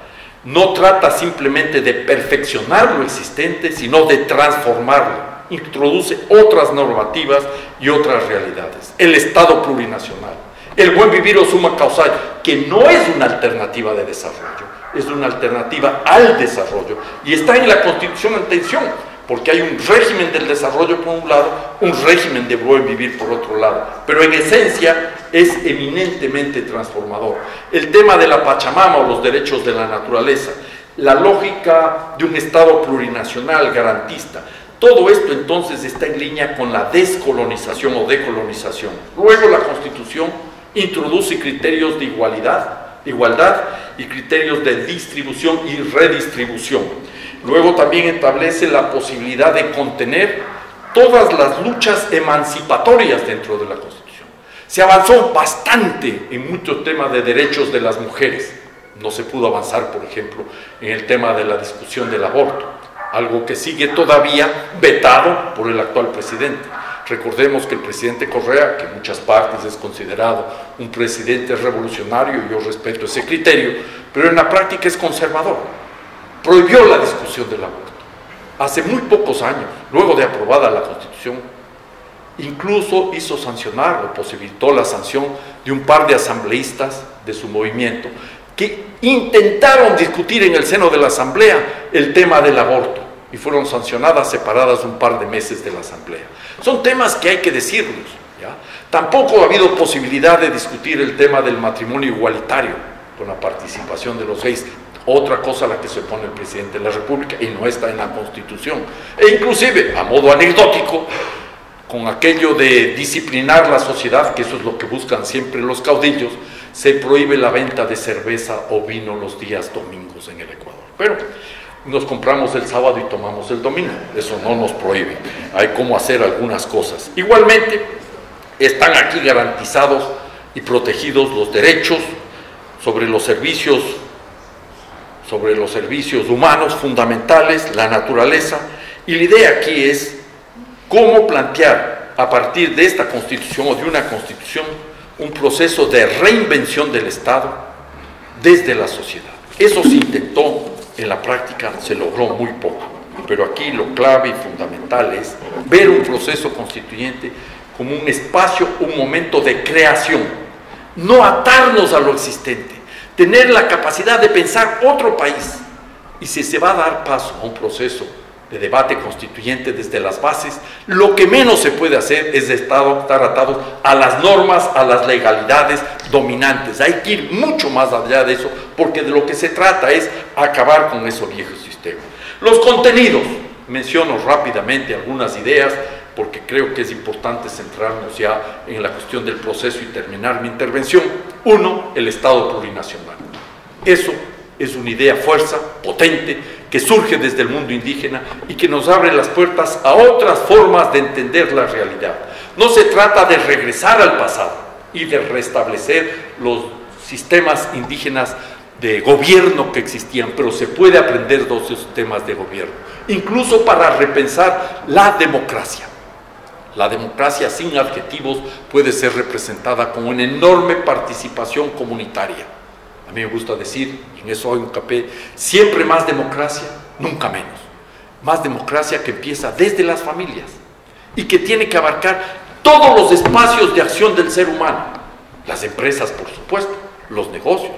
Speaker 2: No trata simplemente de perfeccionar lo existente, sino de transformarlo. Introduce otras normativas y otras realidades. El Estado plurinacional el buen vivir o suma causal, que no es una alternativa de desarrollo, es una alternativa al desarrollo. Y está en la Constitución en tensión, porque hay un régimen del desarrollo por un lado, un régimen de buen vivir por otro lado. Pero en esencia es eminentemente transformador. El tema de la Pachamama o los derechos de la naturaleza, la lógica de un Estado plurinacional garantista, todo esto entonces está en línea con la descolonización o decolonización. Luego la Constitución introduce criterios de igualdad, igualdad y criterios de distribución y redistribución. Luego también establece la posibilidad de contener todas las luchas emancipatorias dentro de la Constitución. Se avanzó bastante en muchos temas de derechos de las mujeres. No se pudo avanzar, por ejemplo, en el tema de la discusión del aborto, algo que sigue todavía vetado por el actual presidente. Recordemos que el presidente Correa, que en muchas partes es considerado un presidente revolucionario, yo respeto ese criterio, pero en la práctica es conservador. Prohibió la discusión del aborto. Hace muy pocos años, luego de aprobada la Constitución, incluso hizo sancionar o posibilitó la sanción de un par de asambleístas de su movimiento que intentaron discutir en el seno de la Asamblea el tema del aborto y fueron sancionadas separadas un par de meses de la Asamblea. Son temas que hay que decirlos. Tampoco ha habido posibilidad de discutir el tema del matrimonio igualitario con la participación de los gays. Otra cosa a la que se opone el presidente de la República y no está en la Constitución. E inclusive, a modo anecdótico, con aquello de disciplinar la sociedad, que eso es lo que buscan siempre los caudillos, se prohíbe la venta de cerveza o vino los días domingos en el Ecuador. Pero nos compramos el sábado y tomamos el domingo. Eso no nos prohíbe. Hay cómo hacer algunas cosas. Igualmente, están aquí garantizados y protegidos los derechos sobre los servicios sobre los servicios humanos fundamentales, la naturaleza, y la idea aquí es cómo plantear a partir de esta constitución o de una constitución un proceso de reinvención del Estado desde la sociedad. Eso se intentó, en la práctica se logró muy poco, pero aquí lo clave y fundamental es ver un proceso constituyente como un espacio, un momento de creación, no atarnos a lo existente, tener la capacidad de pensar otro país. Y si se va a dar paso a un proceso de debate constituyente desde las bases, lo que menos se puede hacer es estar, atados a las normas, a las legalidades dominantes. Hay que ir mucho más allá de eso, porque de lo que se trata es acabar con esos viejos sistemas. Los contenidos, menciono rápidamente algunas ideas, porque creo que es importante centrarnos ya en la cuestión del proceso y terminar mi intervención. Uno, el Estado plurinacional. Eso es una idea fuerza, potente, que surge desde el mundo indígena y que nos abre las puertas a otras formas de entender la realidad. No se trata de regresar al pasado y de restablecer los sistemas indígenas de gobierno que existían, pero se puede aprender dos sistemas de gobierno, incluso para repensar la democracia. La democracia sin adjetivos puede ser representada como una enorme participación comunitaria a mí me gusta decir, y en eso hay un capé, siempre más democracia, nunca menos. Más democracia que empieza desde las familias y que tiene que abarcar todos los espacios de acción del ser humano. Las empresas, por supuesto, los negocios,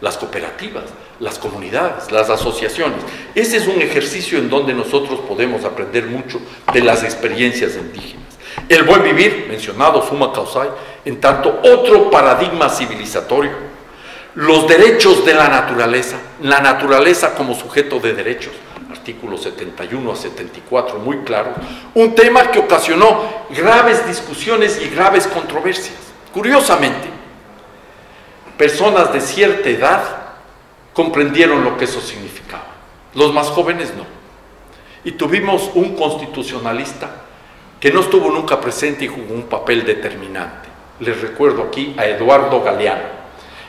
Speaker 2: las cooperativas, las comunidades, las asociaciones. Ese es un ejercicio en donde nosotros podemos aprender mucho de las experiencias indígenas. El buen vivir, mencionado Suma Causay, en tanto otro paradigma civilizatorio los derechos de la naturaleza, la naturaleza como sujeto de derechos, artículos 71 a 74, muy claro, un tema que ocasionó graves discusiones y graves controversias. Curiosamente, personas de cierta edad comprendieron lo que eso significaba, los más jóvenes no. Y tuvimos un constitucionalista que no estuvo nunca presente y jugó un papel determinante. Les recuerdo aquí a Eduardo Galeano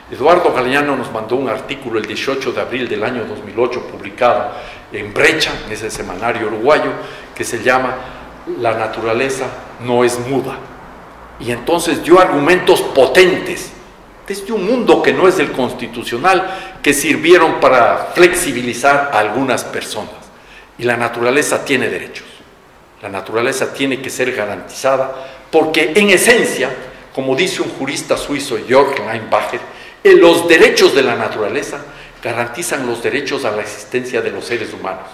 Speaker 2: Eduardo Galeano nos mandó un artículo el 18 de abril del año 2008 publicado en Brecha, en ese semanario uruguayo, que se llama La naturaleza no es muda. Y entonces dio argumentos potentes desde un mundo que no es el constitucional, que sirvieron para flexibilizar a algunas personas. Y la naturaleza tiene derechos. La naturaleza tiene que ser garantizada porque en esencia, como dice un jurista suizo, Jörg Leinbacher, los derechos de la naturaleza garantizan los derechos a la existencia de los seres humanos.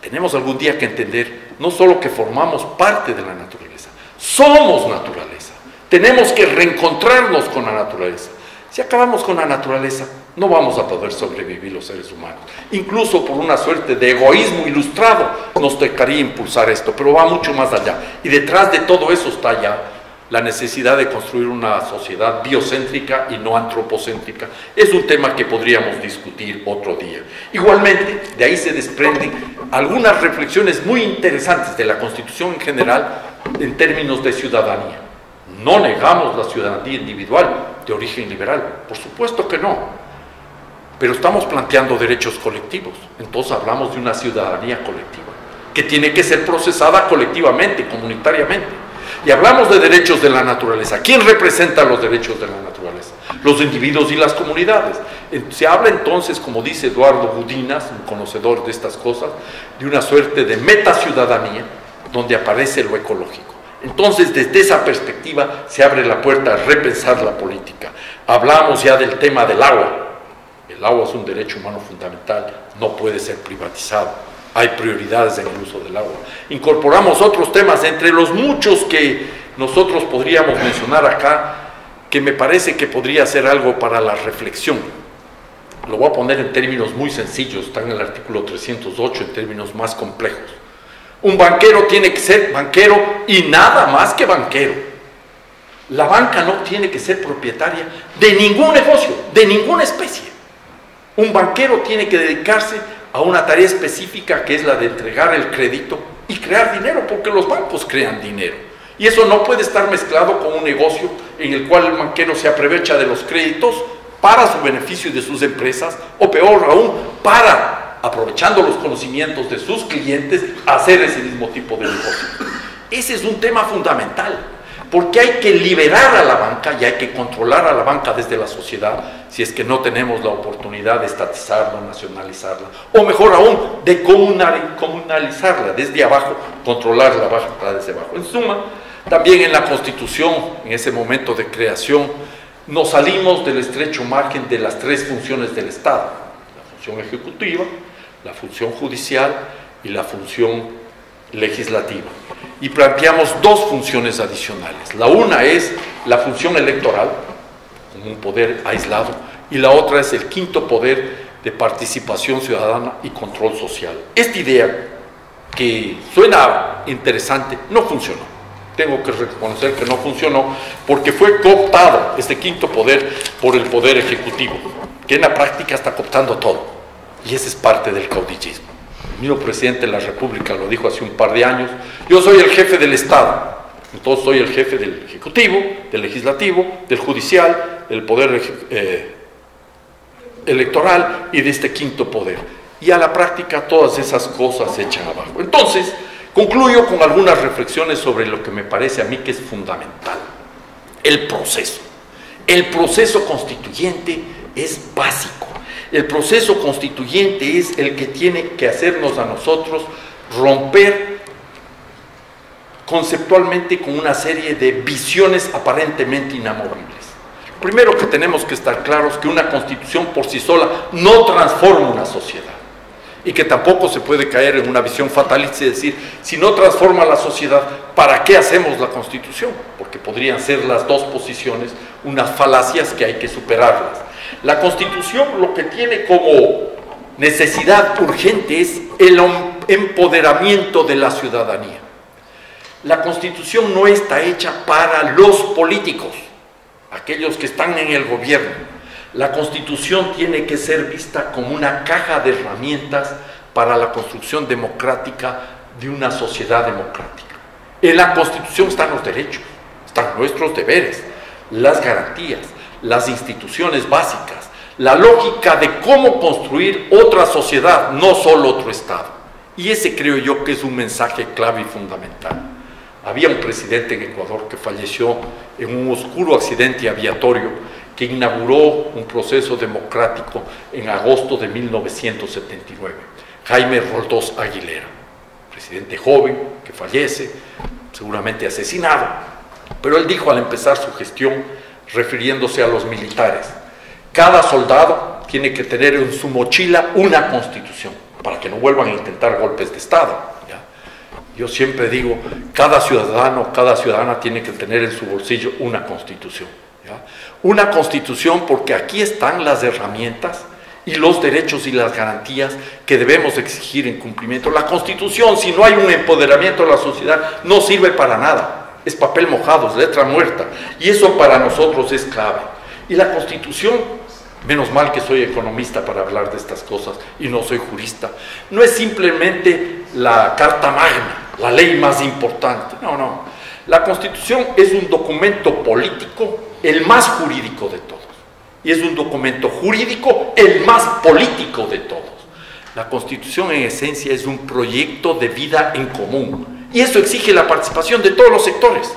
Speaker 2: Tenemos algún día que entender no solo que formamos parte de la naturaleza, somos naturaleza. Tenemos que reencontrarnos con la naturaleza. Si acabamos con la naturaleza, no vamos a poder sobrevivir los seres humanos. Incluso por una suerte de egoísmo ilustrado nos tocaría impulsar esto, pero va mucho más allá. Y detrás de todo eso está ya la necesidad de construir una sociedad biocéntrica y no antropocéntrica, es un tema que podríamos discutir otro día. Igualmente, de ahí se desprenden algunas reflexiones muy interesantes de la Constitución en general en términos de ciudadanía. No negamos la ciudadanía individual de origen liberal, por supuesto que no, pero estamos planteando derechos colectivos, entonces hablamos de una ciudadanía colectiva, que tiene que ser procesada colectivamente, comunitariamente. Y hablamos de derechos de la naturaleza. ¿Quién representa los derechos de la naturaleza? Los individuos y las comunidades. Se habla entonces, como dice Eduardo Budinas, un conocedor de estas cosas, de una suerte de metaciudadanía donde aparece lo ecológico. Entonces, desde esa perspectiva se abre la puerta a repensar la política. Hablamos ya del tema del agua. El agua es un derecho humano fundamental, no puede ser privatizado hay prioridades en el uso del agua. Incorporamos otros temas, entre los muchos que nosotros podríamos mencionar acá, que me parece que podría ser algo para la reflexión. Lo voy a poner en términos muy sencillos, está en el artículo 308, en términos más complejos. Un banquero tiene que ser banquero y nada más que banquero. La banca no tiene que ser propietaria de ningún negocio, de ninguna especie. Un banquero tiene que dedicarse a una tarea específica que es la de entregar el crédito y crear dinero, porque los bancos crean dinero. Y eso no puede estar mezclado con un negocio en el cual el banquero se aprovecha de los créditos para su beneficio y de sus empresas, o peor aún, para, aprovechando los conocimientos de sus clientes, hacer ese mismo tipo de negocio. Ese es un tema fundamental porque hay que liberar a la banca y hay que controlar a la banca desde la sociedad si es que no tenemos la oportunidad de estatizarla, nacionalizarla, o mejor aún, de comunalizarla desde abajo, controlar la desde abajo. En suma, también en la Constitución, en ese momento de creación, nos salimos del estrecho margen de las tres funciones del Estado, la función ejecutiva, la función judicial y la función legislativa y planteamos dos funciones adicionales. La una es la función electoral, como un poder aislado, y la otra es el quinto poder de participación ciudadana y control social. Esta idea, que suena interesante, no funcionó. Tengo que reconocer que no funcionó porque fue cooptado este quinto poder por el poder ejecutivo, que en la práctica está cooptando todo. Y ese es parte del caudillismo mismo presidente de la República lo dijo hace un par de años, yo soy el jefe del Estado, entonces soy el jefe del Ejecutivo, del Legislativo, del Judicial, del Poder eh, Electoral y de este quinto poder. Y a la práctica todas esas cosas se echan abajo. Entonces, concluyo con algunas reflexiones sobre lo que me parece a mí que es fundamental, el proceso. El proceso constituyente es básico. El proceso constituyente es el que tiene que hacernos a nosotros romper conceptualmente con una serie de visiones aparentemente inamovibles. Primero que tenemos que estar claros que una constitución por sí sola no transforma una sociedad y que tampoco se puede caer en una visión fatalista y decir, si no transforma la sociedad, ¿para qué hacemos la constitución? Porque podrían ser las dos posiciones unas falacias que hay que superarlas. La Constitución lo que tiene como necesidad urgente es el empoderamiento de la ciudadanía. La Constitución no está hecha para los políticos, aquellos que están en el gobierno. La Constitución tiene que ser vista como una caja de herramientas para la construcción democrática de una sociedad democrática. En la Constitución están los derechos, están nuestros deberes, las garantías, las instituciones básicas, la lógica de cómo construir otra sociedad, no solo otro Estado. Y ese creo yo que es un mensaje clave y fundamental. Había un presidente en Ecuador que falleció en un oscuro accidente aviatorio que inauguró un proceso democrático en agosto de 1979, Jaime Roldós Aguilera, presidente joven que fallece, seguramente asesinado, pero él dijo al empezar su gestión, refiriéndose a los militares. Cada soldado tiene que tener en su mochila una constitución para que no vuelvan a intentar golpes de Estado. Yo siempre digo, cada ciudadano, cada ciudadana tiene que tener en su bolsillo una constitución. Una constitución porque aquí están las herramientas y los derechos y las garantías que debemos exigir en cumplimiento. La constitución, si no hay un empoderamiento de la sociedad, no sirve para nada es papel mojado, es letra muerta. Y eso para nosotros es clave. Y la constitución, menos mal que soy economista para hablar de estas cosas y no soy jurista, no es simplemente la carta magna, la ley más importante. No, no. La constitución es un documento político, el más jurídico de todos. Y es un documento jurídico, el más político de todos. La constitución en esencia es un proyecto de vida en común y eso exige la participación de todos los sectores.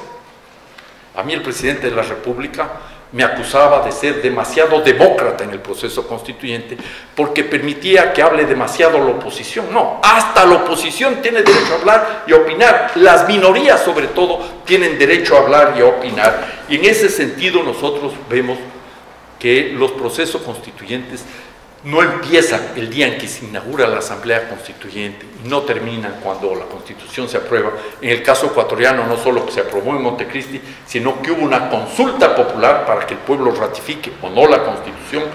Speaker 2: A mí el presidente de la República me acusaba de ser demasiado demócrata en el proceso constituyente porque permitía que hable demasiado la oposición. No, hasta la oposición tiene derecho a hablar y opinar. Las minorías sobre todo tienen derecho a hablar y a opinar. Y en ese sentido nosotros vemos que los procesos constituyentes no empiezan el día en que se inaugura la Asamblea Constituyente y no terminan cuando la Constitución se aprueba. En el caso ecuatoriano no solo se aprobó en Montecristi, sino que hubo una consulta popular para que el pueblo ratifique o no la Constitución,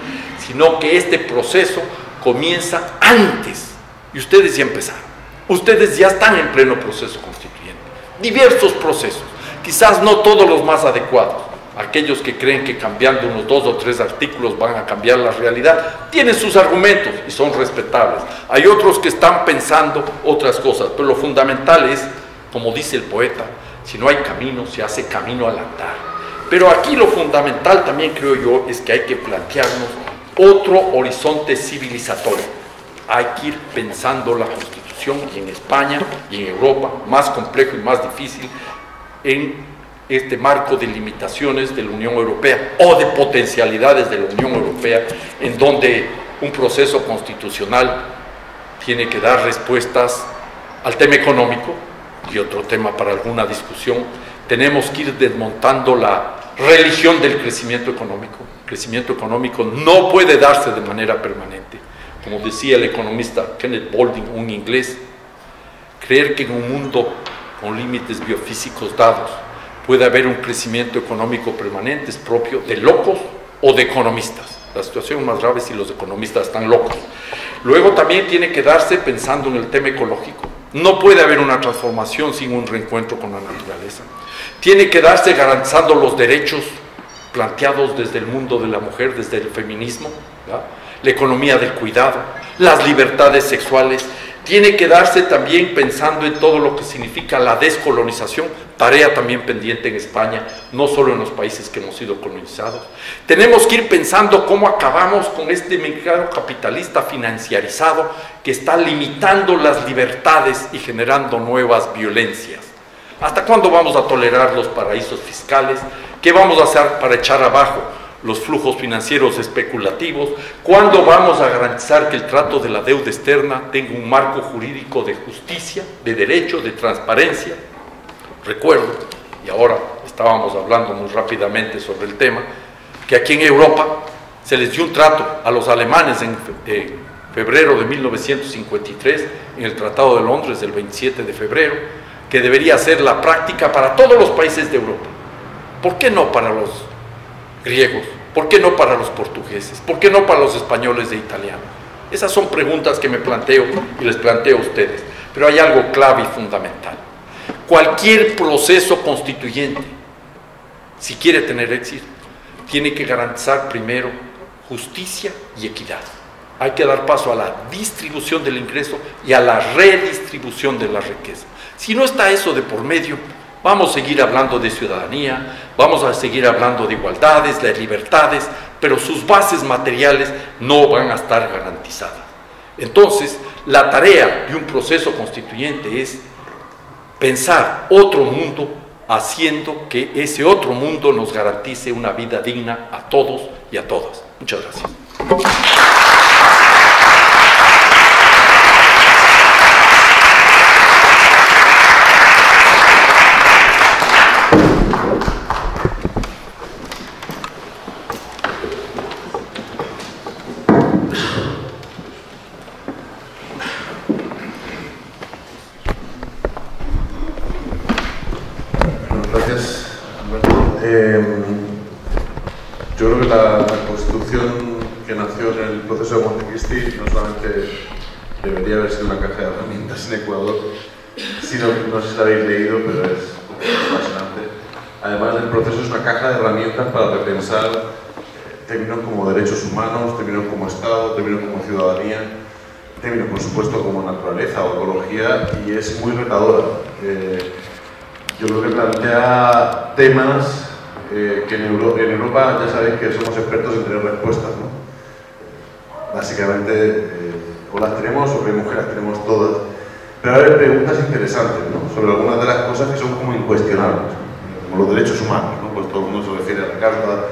Speaker 2: sino que este proceso comienza antes. Y ustedes ya empezaron. Ustedes ya están en pleno proceso constituyente. Diversos procesos, quizás no todos los más adecuados, aquellos que creen que cambiando unos dos o tres artículos van a cambiar la realidad, tienen sus argumentos y son respetables. Hay otros que están pensando otras cosas, pero lo fundamental es, como dice el poeta, si no hay camino, se hace camino al andar. Pero aquí lo fundamental también creo yo es que hay que plantearnos otro horizonte civilizatorio. Hay que ir pensando la constitución y en España y en Europa, más complejo y más difícil, en este marco de limitaciones de la Unión Europea o de potencialidades de la Unión Europea, en donde un proceso constitucional tiene que dar respuestas al tema económico y otro tema para alguna discusión. Tenemos que ir desmontando la religión del crecimiento económico. El crecimiento económico no puede darse de manera permanente. Como decía el economista Kenneth Boulding, un inglés, creer que en un mundo con límites biofísicos dados, puede haber un crecimiento económico permanente, es propio de locos o de economistas. La situación más grave es si los economistas están locos. Luego también tiene que darse pensando en el tema ecológico. No puede haber una transformación sin un reencuentro con la naturaleza. Tiene que darse garantizando los derechos planteados desde el mundo de la mujer, desde el feminismo, la economía del cuidado, las libertades sexuales, tiene que darse también pensando en todo lo que significa la descolonización, tarea también pendiente en España, no solo en los países que hemos sido colonizados. Tenemos que ir pensando cómo acabamos con este mercado capitalista financiarizado que está limitando las libertades y generando nuevas violencias. ¿Hasta cuándo vamos a tolerar los paraísos fiscales? ¿Qué vamos a hacer para echar abajo los flujos financieros especulativos, cuándo vamos a garantizar que el trato de la deuda externa tenga un marco jurídico de justicia, de derecho, de transparencia. Recuerdo, y ahora estábamos hablando muy rápidamente sobre el tema, que aquí en Europa se les dio un trato a los alemanes en febrero de 1953, en el Tratado de Londres del 27 de febrero, que debería ser la práctica para todos los países de Europa. ¿Por qué no para los griegos? ¿Por qué no para los portugueses? ¿Por qué no para los españoles de italiano? Esas son preguntas que me planteo y les planteo a ustedes. Pero hay algo clave y fundamental. Cualquier proceso constituyente, si quiere tener éxito, tiene que garantizar primero justicia y equidad. Hay que dar paso a la distribución del ingreso y a la redistribución de la riqueza. Si no está eso de por medio, Vamos a seguir hablando de ciudadanía, vamos a seguir hablando de igualdades, de libertades, pero sus bases materiales no van a estar garantizadas. Entonces, la tarea de un proceso constituyente es pensar otro mundo haciendo que ese otro mundo nos garantice una vida digna a todos y a todas. Muchas gracias.
Speaker 1: Términos como Estado, términos como ciudadanía, términos por supuesto como naturaleza o ecología y es muy retadora. Eh, yo creo que plantea temas eh, que en Europa, ya sabéis que somos expertos en tener respuestas. Básicamente eh, o las tenemos o que mujeres tenemos todas, pero hay preguntas interesantes sobre algunas de las cosas que son como incuestionables, como los derechos humanos pues todo el mundo se refiere a la Carta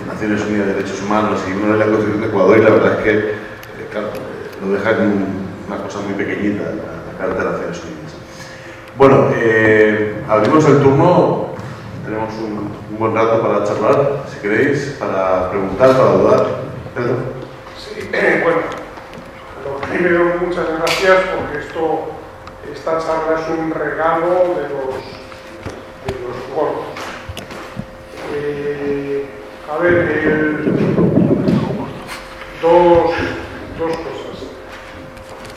Speaker 1: de Naciones Unidas de Derechos Humanos y uno lee la Constitución de Ecuador y la verdad es que eh, eh, lo una cosa muy pequeñita, la, Carta de Naciones Unidas. Bueno, eh, abrimos el turno, tenemos un, buen rato para charlar, si queréis, para preguntar, para dudar. Pedro.
Speaker 3: Sí, bueno, primero muchas gracias porque esto, esta charla es un regalo de los, de los gordos. Eh, a ver, dos, dos, cosas.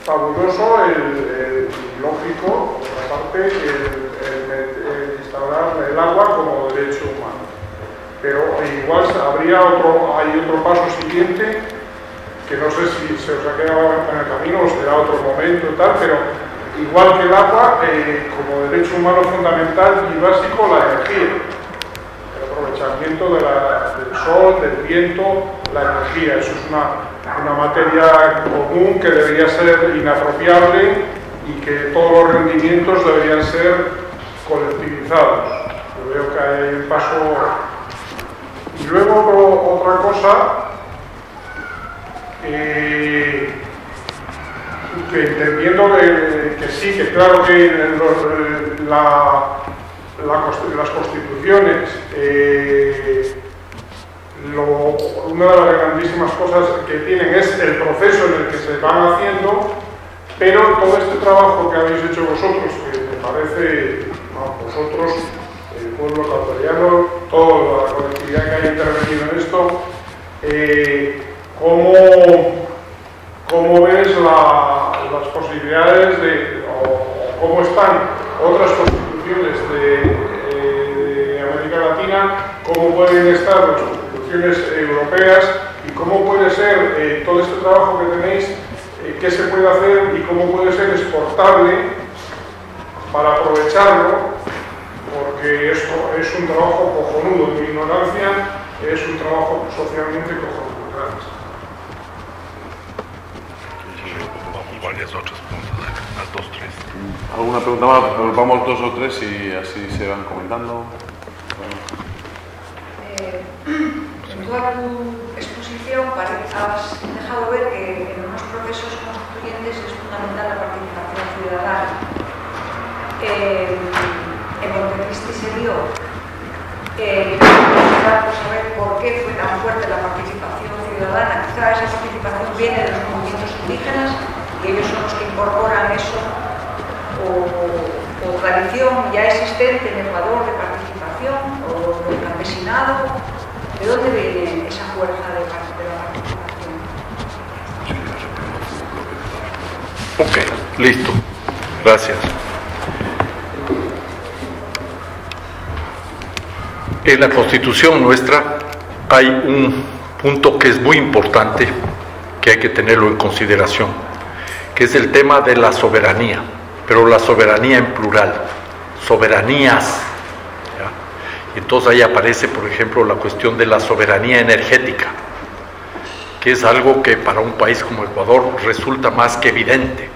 Speaker 3: Fabuloso, el, lógico, por otra parte, el, instaurar el agua como derecho humano. pero igual habría otro, hay otro paso siguiente que no sé si se os ha quedado en el camino o será otro momento y tal, pero igual que el agua, eh, como derecho humano fundamental y básico, la energía. Del sol, del viento, la energía. Eso es una, una materia común que debería ser inapropiable y que todos los rendimientos deberían ser colectivizados. Yo veo que hay un paso. Y luego otra cosa eh, que entendiendo que, sí, que claro que las constituciones, eh, una de las grandísimas cosas que tienen es el proceso en el que se van haciendo, pero todo este trabajo que habéis hecho vosotros, que me parece, vosotros, el pueblo ecuatoriano, toda la colectividad que haya intervenido en esto, eh, ¿Cómo, cómo ves las posibilidades de, o, cómo están otras constituciones de, América Latina, cómo pueden estar las constituciones europeas y cómo puede ser eh, todo este trabajo que tenéis, eh, qué se puede hacer y cómo puede ser exportable para aprovecharlo, porque esto es un trabajo cojonudo, mi ignorancia es un trabajo socialmente cojonudo.
Speaker 4: varias otras preguntas, unas dos, tres.
Speaker 5: ¿Alguna pregunta más? Vamos dos o tres y así se van comentando.
Speaker 6: Eh, en toda tu exposición has dejado ver que en unos procesos constituyentes es fundamental la participación ciudadana. Eh, en Montecristi se dio eh, saber por qué fue tan fuerte la participación ciudadana. Quizá esa participación viene de los movimientos indígenas y ellos son los que incorporan eso o, tradición ya existente en Ecuador de participación o del campesinado. ¿De dónde viene esa fuerza de,
Speaker 2: la participación? Ok, listo. Gracias. En la constitución nuestra hay un punto que es muy importante, que hay que tenerlo en consideración que es el tema de la soberanía, pero la soberanía en plural, soberanías. Entonces ahí aparece, por ejemplo, la cuestión de la soberanía energética, que es algo que para un país como Ecuador resulta más que evidente.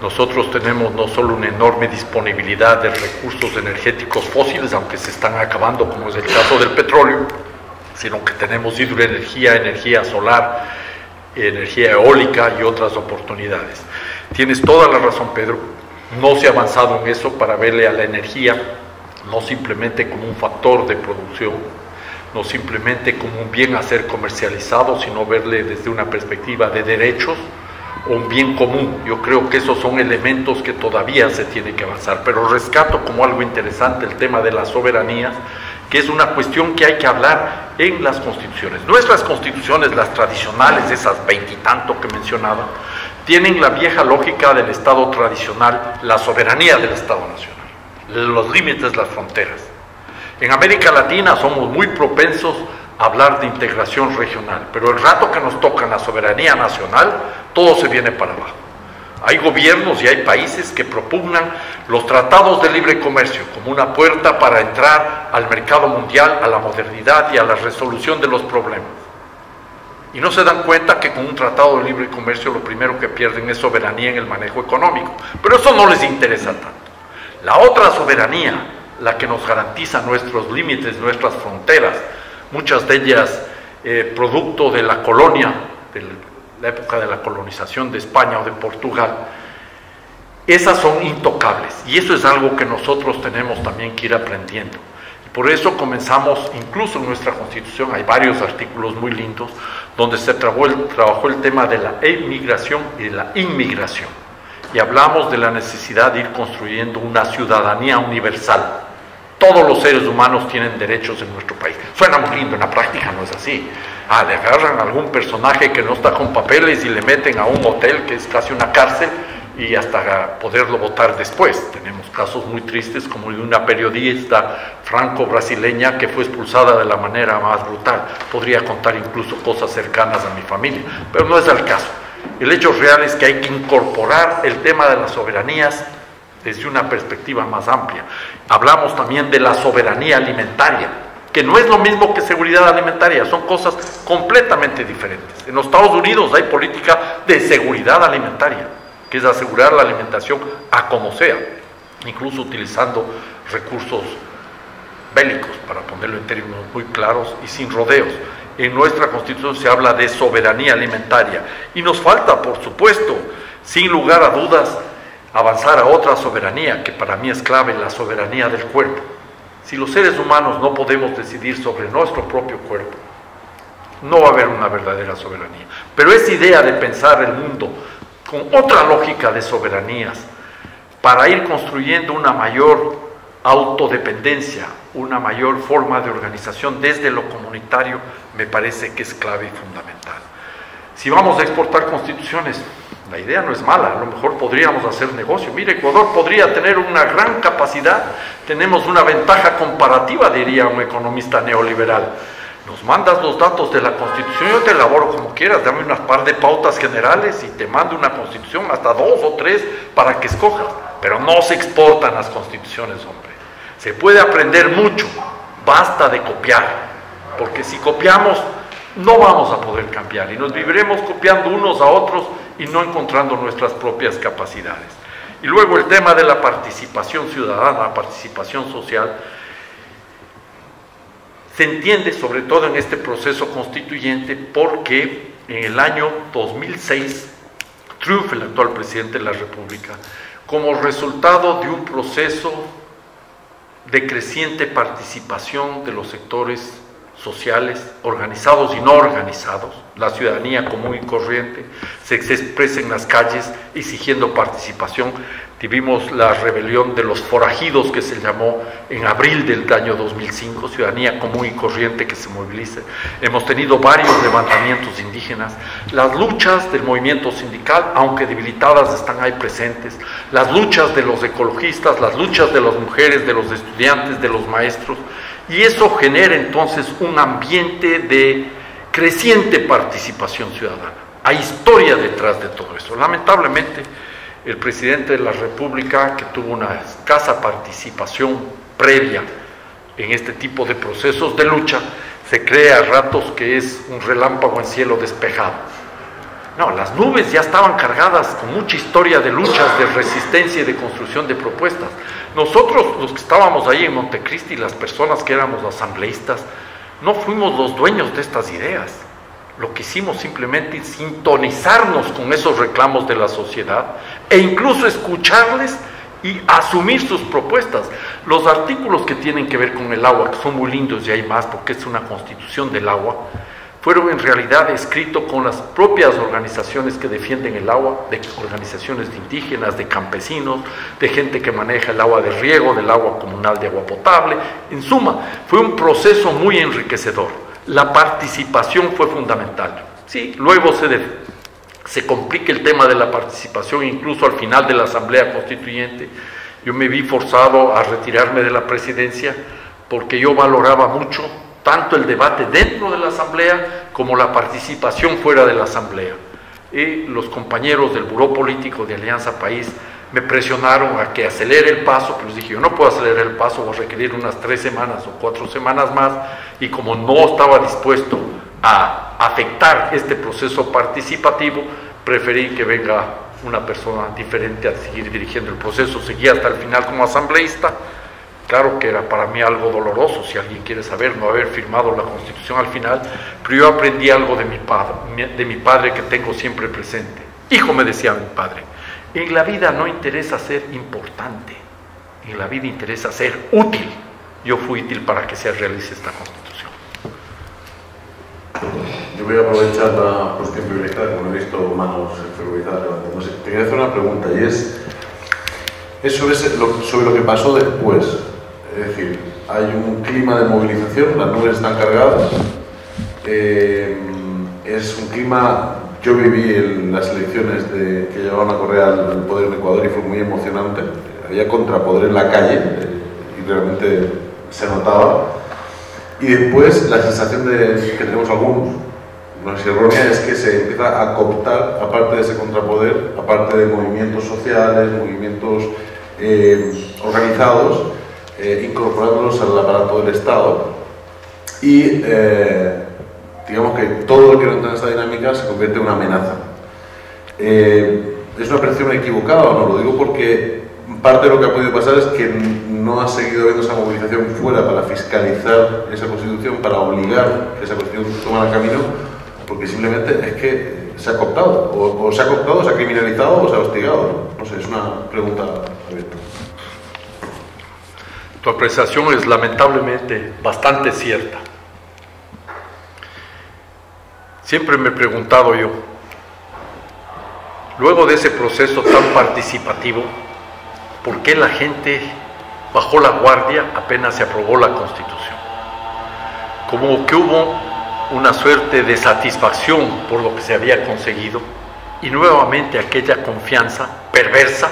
Speaker 2: Nosotros tenemos no solo una enorme disponibilidad de recursos energéticos fósiles, aunque se están acabando, como es el caso del petróleo, sino que tenemos hidroenergía, energía solar, energía eólica y otras oportunidades. Tienes toda la razón, Pedro. No se ha avanzado en eso para verle a la energía no simplemente como un factor de producción, no simplemente como un bien a ser comercializado, sino verle desde una perspectiva de derechos o un bien común. Yo creo que esos son elementos que todavía se tienen que avanzar, pero rescato como algo interesante el tema de la soberanía que es una cuestión que hay que hablar en las constituciones. Nuestras constituciones, las tradicionales, esas veintitanto que mencionaba, tienen la vieja lógica del Estado tradicional, la soberanía del Estado nacional, los límites, las fronteras. En América Latina somos muy propensos a hablar de integración regional, pero el rato que nos toca la soberanía nacional, todo se viene para abajo. Hay gobiernos y hay países que propugnan los tratados de libre comercio como una puerta para entrar al mercado mundial, a la modernidad y a la resolución de los problemas. Y no se dan cuenta que con un tratado de libre comercio lo primero que pierden es soberanía en el manejo económico. Pero eso no les interesa tanto. La otra soberanía, la que nos garantiza nuestros límites, nuestras fronteras, muchas de ellas eh, producto de la colonia, del la época de la colonización de España o de Portugal, esas son intocables y eso es algo que nosotros tenemos también que ir aprendiendo. Por eso comenzamos, incluso en nuestra constitución hay varios artículos muy lindos donde se trabajó el, trabajó el tema de la emigración y de la inmigración. Y hablamos de la necesidad de ir construyendo una ciudadanía universal. Todos los seres humanos tienen derechos en nuestro país. Suena muy lindo, en la práctica no es así. Ah, le agarran a algún personaje que no está con papeles y le meten a un hotel que es casi una cárcel y hasta poderlo votar después. Tenemos casos muy tristes como de una periodista franco-brasileña que fue expulsada de la manera más brutal. Podría contar incluso cosas cercanas a mi familia, pero no es el caso. El hecho real es que hay que incorporar el tema de las soberanías desde una perspectiva más amplia. Hablamos también de la soberanía alimentaria, que no es lo mismo que seguridad alimentaria, son cosas completamente diferentes. En los Estados Unidos hay política de seguridad alimentaria que es asegurar la alimentación a como sea, incluso utilizando recursos bélicos, para ponerlo en términos muy claros y sin rodeos. En nuestra constitución se habla de soberanía alimentaria y nos falta, por supuesto, sin lugar a dudas, avanzar a otra soberanía que para mí es clave, la soberanía del cuerpo. Si los seres humanos no podemos decidir sobre nuestro propio cuerpo, no va a haber una verdadera soberanía. Pero esa idea de pensar el mundo con otra lógica de soberanías, para ir construyendo una mayor autodependencia, una mayor forma de organización desde lo comunitario, me parece que es clave y fundamental. Si vamos a exportar constituciones, la idea no es mala, a lo mejor podríamos hacer negocio. Mire, Ecuador podría tener una gran capacidad, tenemos una ventaja comparativa, diría un economista neoliberal nos mandas los datos de la Constitución, yo te elaboro como quieras, dame unas par de pautas generales y te mando una Constitución, hasta dos o tres, para que escojas. Pero no se exportan las constituciones, hombre. Se puede aprender mucho, basta de copiar, porque si copiamos no vamos a poder cambiar y nos viviremos copiando unos a otros y no encontrando nuestras propias capacidades. Y luego el tema de la participación ciudadana, participación social, se entiende sobre todo en este proceso constituyente porque en el año 2006 triunfa el actual presidente de la República como resultado de un proceso de creciente participación de los sectores sociales, organizados y no organizados, la ciudadanía común y corriente, se expresa en las calles exigiendo participación Tuvimos la rebelión de los forajidos que se llamó en abril del año 2005, ciudadanía común y corriente que se moviliza. Hemos tenido varios levantamientos indígenas. Las luchas del movimiento sindical, aunque debilitadas, están ahí presentes. Las luchas de los ecologistas, las luchas de las mujeres, de los estudiantes, de los maestros. Y eso genera entonces un ambiente de creciente participación ciudadana. Hay historia detrás de todo eso. Lamentablemente, el presidente de la República, que tuvo una escasa participación previa en este tipo de procesos de lucha, se cree a ratos que es un relámpago en cielo despejado. No, las nubes ya estaban cargadas con mucha historia de luchas, de resistencia y de construcción de propuestas. Nosotros, los que estábamos ahí en Montecristi, las personas que éramos asambleístas, no fuimos los dueños de estas ideas. Lo que hicimos simplemente es sintonizarnos con esos reclamos de la sociedad e incluso escucharles y asumir sus propuestas. Los artículos que tienen que ver con el agua, que son muy lindos y hay más porque es una constitución del agua, fueron en realidad escritos con las propias organizaciones que defienden el agua, de organizaciones de indígenas, de campesinos, de gente que maneja el agua de riego, del agua comunal de agua potable. En suma, fue un proceso muy enriquecedor la participación fue fundamental. Sí, luego se, se complica el tema de la participación, incluso al final de la Asamblea Constituyente. Yo me vi forzado a retirarme de la presidencia porque yo valoraba mucho tanto el debate dentro de la Asamblea como la participación fuera de la Asamblea. Y los compañeros del Buró Político de Alianza País me presionaron a que acelere el paso, pero les dije, yo no puedo acelerar el paso, voy a requerir unas tres semanas o cuatro semanas más, y como no estaba dispuesto a afectar este proceso participativo, preferí que venga una persona diferente a seguir dirigiendo el proceso, seguí hasta el final como asambleísta, claro que era para mí algo doloroso, si alguien quiere saber, no haber firmado la constitución al final, pero yo aprendí algo de mi padre, de mi padre que tengo siempre presente. Hijo me decía mi padre, en la vida no interesa ser importante, en la vida interesa ser útil. Yo fui útil para que se realice esta constitución.
Speaker 1: Yo voy a aprovechar la cuestión privilegiada, como he visto manos fervorizadas levantándose. Te quería hacer una pregunta y es, es sobre, lo, que pasó después. Es decir, hay un clima de movilización, las nubes están cargadas, eh, es un clima yo viví en las elecciones de, que llevaban a Correa al poder en Ecuador y fue muy emocionante. Había contrapoder en la calle eh, y realmente se notaba. Y después la sensación de, que tenemos algunos, no sé errónea, es que se empieza a cooptar, aparte de ese contrapoder, aparte de movimientos sociales, movimientos eh, organizados, eh, incorporándolos al aparato del Estado. Y eh, digamos que todo lo que no entra en esta dinámica se convierte en una amenaza. Eh, ¿Es una percepción equivocada o no? Lo digo porque parte de lo que ha podido pasar es que no ha seguido habiendo esa movilización fuera para fiscalizar esa constitución, para obligar que esa constitución tomara camino, porque simplemente es que se ha cooptado, o, se ha cooptado, se ha criminalizado o se ha hostigado. No, sé, es una pregunta abierta.
Speaker 2: Tu apreciación es lamentablemente bastante cierta. Siempre me he preguntado yo, luego de ese proceso tan participativo, ¿por qué la gente bajó la guardia apenas se aprobó la Constitución? Como que hubo una suerte de satisfacción por lo que se había conseguido y nuevamente aquella confianza perversa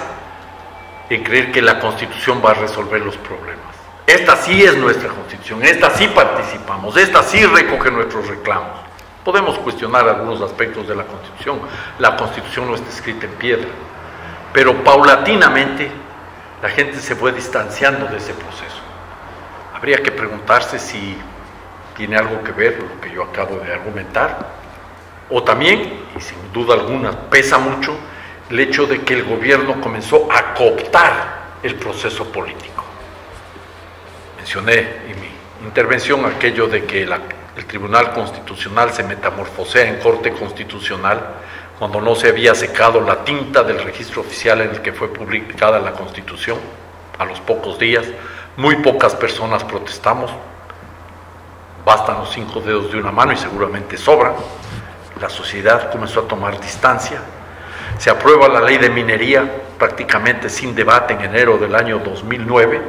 Speaker 2: en creer que la Constitución va a resolver los problemas. Esta sí es nuestra Constitución, esta sí participamos, esta sí recoge nuestros reclamos. Podemos cuestionar algunos aspectos de la Constitución. La Constitución no está escrita en piedra. Pero paulatinamente la gente se fue distanciando de ese proceso. Habría que preguntarse si tiene algo que ver lo que yo acabo de argumentar. O también, y sin duda alguna pesa mucho, el hecho de que el gobierno comenzó a cooptar el proceso político. Mencioné en mi intervención aquello de que la el Tribunal Constitucional se metamorfosea en Corte Constitucional cuando no se había secado la tinta del registro oficial en el que fue publicada la Constitución. A los pocos días, muy pocas personas protestamos, bastan los cinco dedos de una mano y seguramente sobran. La sociedad comenzó a tomar distancia. Se aprueba la ley de minería prácticamente sin debate en enero del año 2009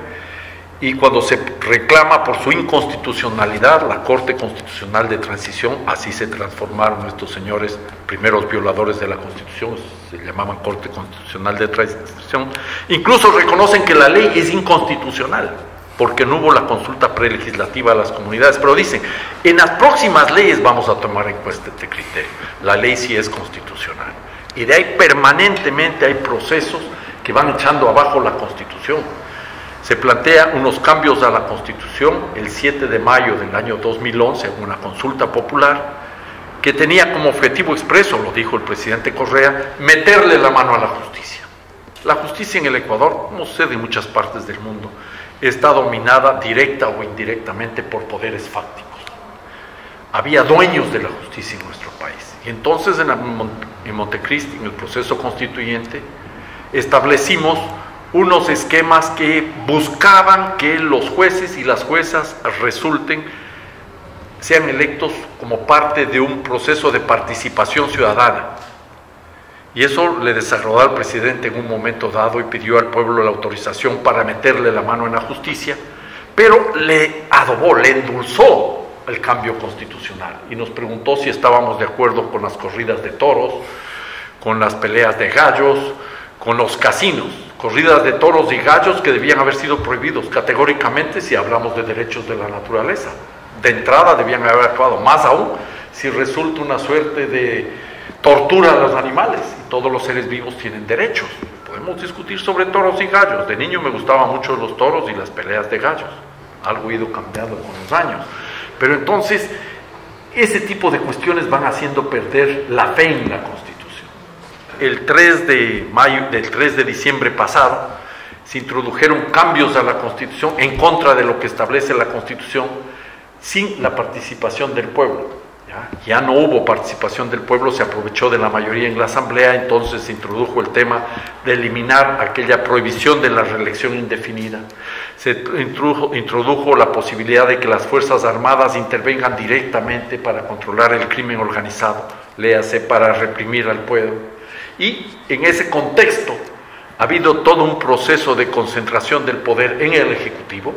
Speaker 2: y cuando se reclama por su inconstitucionalidad, la Corte Constitucional de Transición, así se transformaron estos señores, primeros violadores de la Constitución, se llamaban Corte Constitucional de Transición, incluso reconocen que la ley es inconstitucional, porque no hubo la consulta prelegislativa a las comunidades, pero dicen, en las próximas leyes vamos a tomar en cuenta este criterio, la ley sí es constitucional. Y de ahí permanentemente hay procesos que van echando abajo la Constitución se plantea unos cambios a la Constitución el 7 de mayo del año 2011 en una consulta popular que tenía como objetivo expreso, lo dijo el presidente Correa, meterle la mano a la justicia. La justicia en el Ecuador, como sucede en muchas partes del mundo, está dominada directa o indirectamente por poderes fácticos. Había dueños de la justicia en nuestro país. Y entonces en, Montecristi, en el proceso constituyente, establecimos unos esquemas que buscaban que los jueces y las juezas resulten, sean electos como parte de un proceso de participación ciudadana. Y eso le desarrolló al presidente en un momento dado y pidió al pueblo la autorización para meterle la mano en la justicia, pero le adobó, le endulzó el cambio constitucional y nos preguntó si estábamos de acuerdo con las corridas de toros, con las peleas de gallos, con los casinos corridas de toros y gallos que debían haber sido prohibidos categóricamente si hablamos de derechos de la naturaleza. De entrada debían haber actuado, más aún si resulta una suerte de tortura a los animales todos los seres vivos tienen derechos. Podemos discutir sobre toros y gallos. De niño me gustaban mucho los toros y las peleas de gallos. Algo ha ido cambiando con los años. Pero entonces, ese tipo de cuestiones van haciendo perder la fe en la Constitución el 3 de mayo, del 3 de diciembre pasado, se introdujeron cambios a la Constitución en contra de lo que establece la Constitución sin la participación del pueblo. ¿ya? no hubo participación del pueblo, se aprovechó de la mayoría en la Asamblea, entonces se introdujo el tema de eliminar aquella prohibición de la reelección indefinida. Se introdujo, introdujo la posibilidad de que las Fuerzas Armadas intervengan directamente para controlar el crimen organizado, léase para reprimir al pueblo y en ese contexto ha habido todo un proceso de concentración del poder en el Ejecutivo,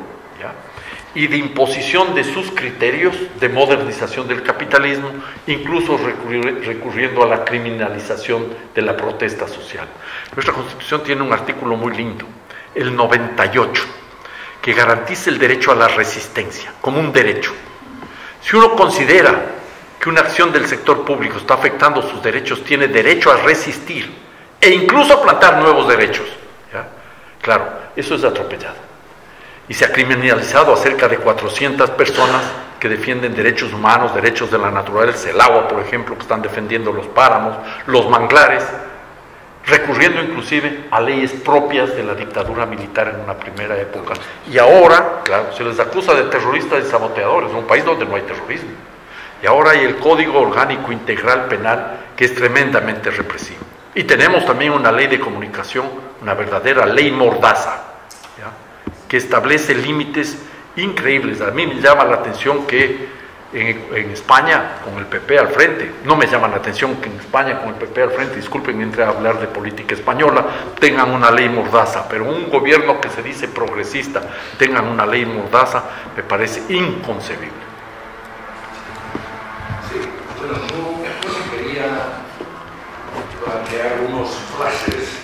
Speaker 2: y de imposición de sus criterios de modernización del capitalismo, incluso recurriendo a la criminalización de la protesta social. Nuestra Constitución tiene un artículo muy lindo, el 98, que garantiza el derecho a la resistencia como un derecho. Si uno considera que una acción del sector público está afectando sus derechos, tiene derecho a resistir e incluso a plantar nuevos derechos. Claro, eso es atropellado y se ha criminalizado a cerca de 400 personas que defienden derechos humanos, derechos de la naturaleza, el agua, por ejemplo, que están defendiendo los páramos, los manglares, recurriendo inclusive a leyes propias de la dictadura militar en una primera época. Y ahora, claro, se les acusa de terroristas y saboteadores, en un país donde no hay terrorismo. Y ahora hay el Código Orgánico Integral Penal, que es tremendamente represivo. Y tenemos también una ley de comunicación, una verdadera ley mordaza, que establece límites increíbles. A mí me llama la atención que en, España, con el PP al frente, no me llama la atención que en España, con el PP al frente, disculpen, entre a hablar de política española, tengan una ley mordaza, pero un gobierno que se dice progresista tengan una ley mordaza, me parece inconcebible.
Speaker 7: Bueno, yo quería plantear unos flashes.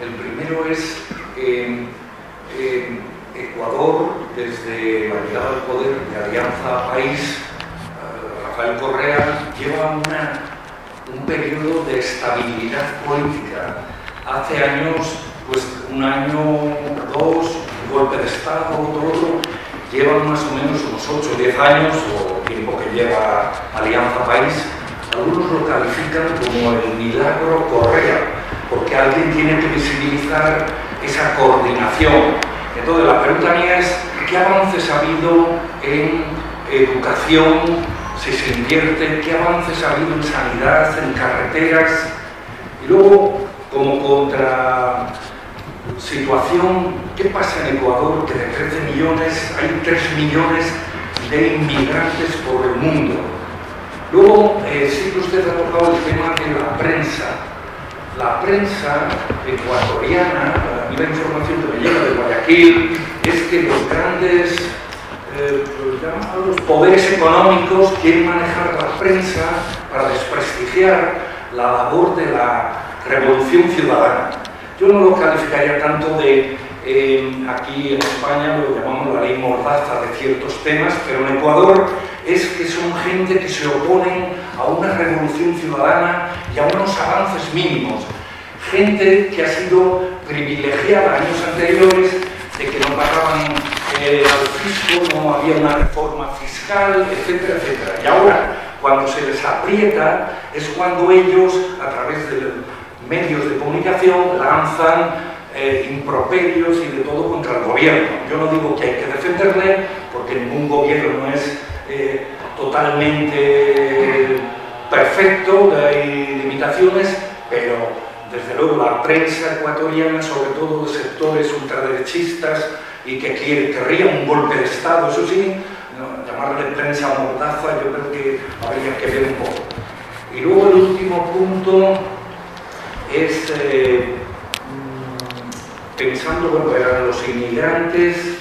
Speaker 7: El primero es... Eh, eh, Ecuador, desde la llegada al poder de Alianza País, eh, Rafael Correa lleva un periodo de estabilidad política. Hace años, pues un año, dos, un golpe de Estado, todo, llevan más o menos unos 8 o 10 años, o tiempo que lleva Alianza País, algunos lo califican como el milagro Correa, porque alguien tiene que visibilizar esa coordinación. Entonces, la pregunta mía es, ¿qué avances ha habido en educación, si se invierte, qué avances ha habido en sanidad, en carreteras? Y luego, como contra situación, ¿qué pasa en Ecuador? Que de 13 millones hay 3 millones de inmigrantes por el mundo. Luego, eh, sí que usted ha tocado el tema de la prensa la prensa ecuatoriana, la información que me llega de Guayaquil, es que los grandes eh, los poderes económicos quieren manejar la prensa para desprestigiar la labor de la revolución ciudadana. Yo no lo calificaría tanto de, eh, aquí en España lo llamamos la ley mordaza de ciertos temas, pero en Ecuador es que son gente que se oponen a una revolución ciudadana y a unos avances mínimos. Gente que ha sido privilegiada años anteriores de que no pagaban eh, al fisco, no había una reforma fiscal, etcétera, etcétera. Y ahora, cuando se les aprieta, es cuando ellos, a través de medios de comunicación, lanzan eh, improperios y de todo contra el gobierno. Yo no digo que hay que defenderle, porque ningún gobierno es eh, totalmente perfecto, hay limitaciones, pero desde luego la prensa ecuatoriana, sobre todo de sectores ultraderechistas y que quiere, querría un golpe de Estado, eso sí, llamarle prensa mordaza, yo creo que habría que ver un poco. Y luego el último punto es, eh, mm, pensando, bueno, eran los inmigrantes,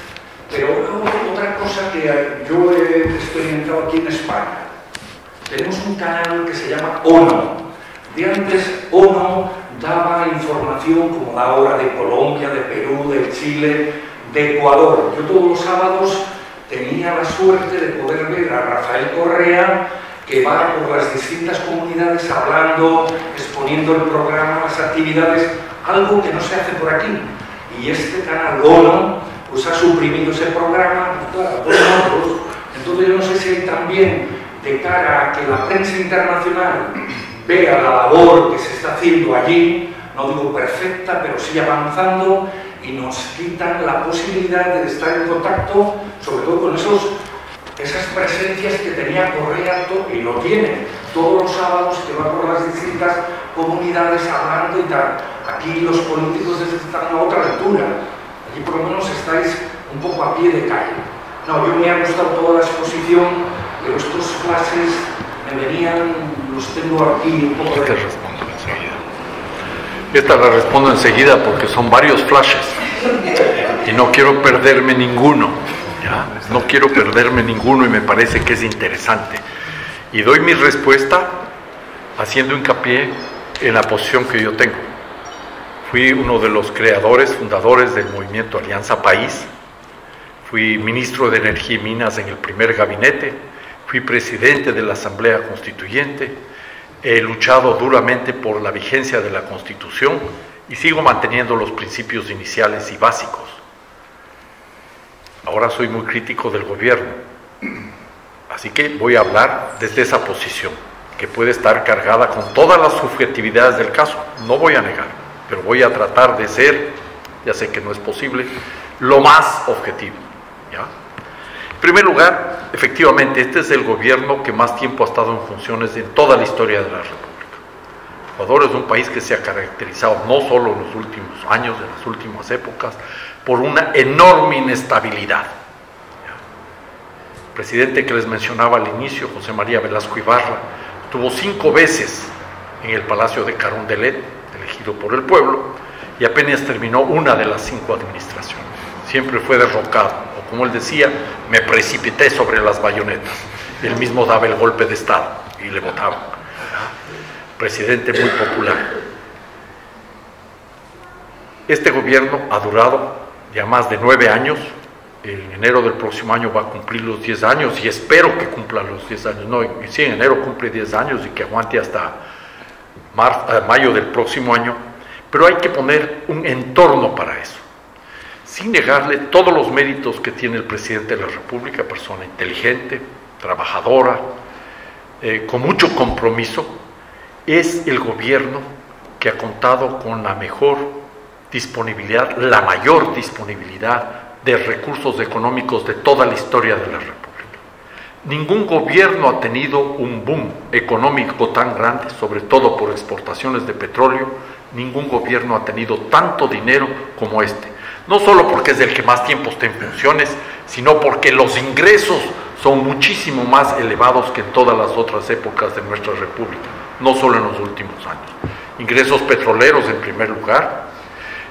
Speaker 7: pero otra cosa que yo he experimentado aquí en España, tenemos un canal que se llama ONO. De antes ONO daba información como la hora de Colombia, de Perú, de Chile, de Ecuador. Yo todos los sábados tenía la suerte de poder ver a Rafael Correa que va por las distintas comunidades hablando, exponiendo el programa, las actividades, algo que no se hace por aquí. Y este canal ONO pues ha suprimido ese programa, Entonces yo no sé si también, de cara a que la prensa internacional vea la labor que se está haciendo allí, no digo perfecta, pero sí avanzando, y nos quitan la posibilidad de estar en contacto, sobre todo con esos, esas presencias que tenía Correa, y lo tiene, todos los sábados que va por las distintas comunidades hablando y tal. Aquí los políticos están a otra altura y por lo menos estáis un poco a pie de calle. No, yo me ha gustado toda la exposición, pero estos clases me venían, los tengo aquí un poco de...
Speaker 2: Te respondo enseguida. Esta la respondo enseguida porque son varios flashes y no quiero perderme ninguno. No quiero perderme ninguno y me parece que es interesante. Y doy mi respuesta haciendo hincapié en la posición que yo tengo. Fui uno de los creadores, fundadores del movimiento Alianza País. Fui ministro de Energía y Minas en el primer gabinete. Fui presidente de la Asamblea Constituyente. He luchado duramente por la vigencia de la Constitución y sigo manteniendo los principios iniciales y básicos. Ahora soy muy crítico del gobierno, así que voy a hablar desde esa posición, que puede estar cargada con todas las subjetividades del caso, no voy a negar, pero voy a tratar de ser, ya sé que no es posible, lo más objetivo. ¿ya? En primer lugar, efectivamente, este es el gobierno que más tiempo ha estado en funciones en toda la historia de la República. Ecuador es un país que se ha caracterizado no solo en los últimos años, en las últimas épocas, por una enorme inestabilidad. El presidente que les mencionaba al inicio, José María Velasco Ibarra, tuvo cinco veces en el Palacio de Carondelet, elegido por el pueblo, y apenas terminó una de las cinco administraciones. Siempre fue derrocado, o como él decía, me precipité sobre las bayonetas. Él mismo daba el golpe de Estado y le votaban presidente muy popular. Este gobierno ha durado ya más de nueve años. En enero del próximo año va a cumplir los diez años y espero que cumpla los diez años. No, sí, en enero cumple diez años y que aguante hasta eh, mayo del próximo año. Pero hay que poner un entorno para eso. Sin negarle todos los méritos que tiene el presidente de la República, persona inteligente, trabajadora, eh, con mucho compromiso, es el gobierno que ha contado con la mejor disponibilidad, la mayor disponibilidad de recursos económicos de toda la historia de la República. Ningún gobierno ha tenido un boom económico tan grande, sobre todo por exportaciones de petróleo, ningún gobierno ha tenido tanto dinero como este. No solo porque es el que más tiempo está en funciones, sino porque los ingresos son muchísimo más elevados que en todas las otras épocas de nuestra República no solo en los últimos años. Ingresos petroleros en primer lugar,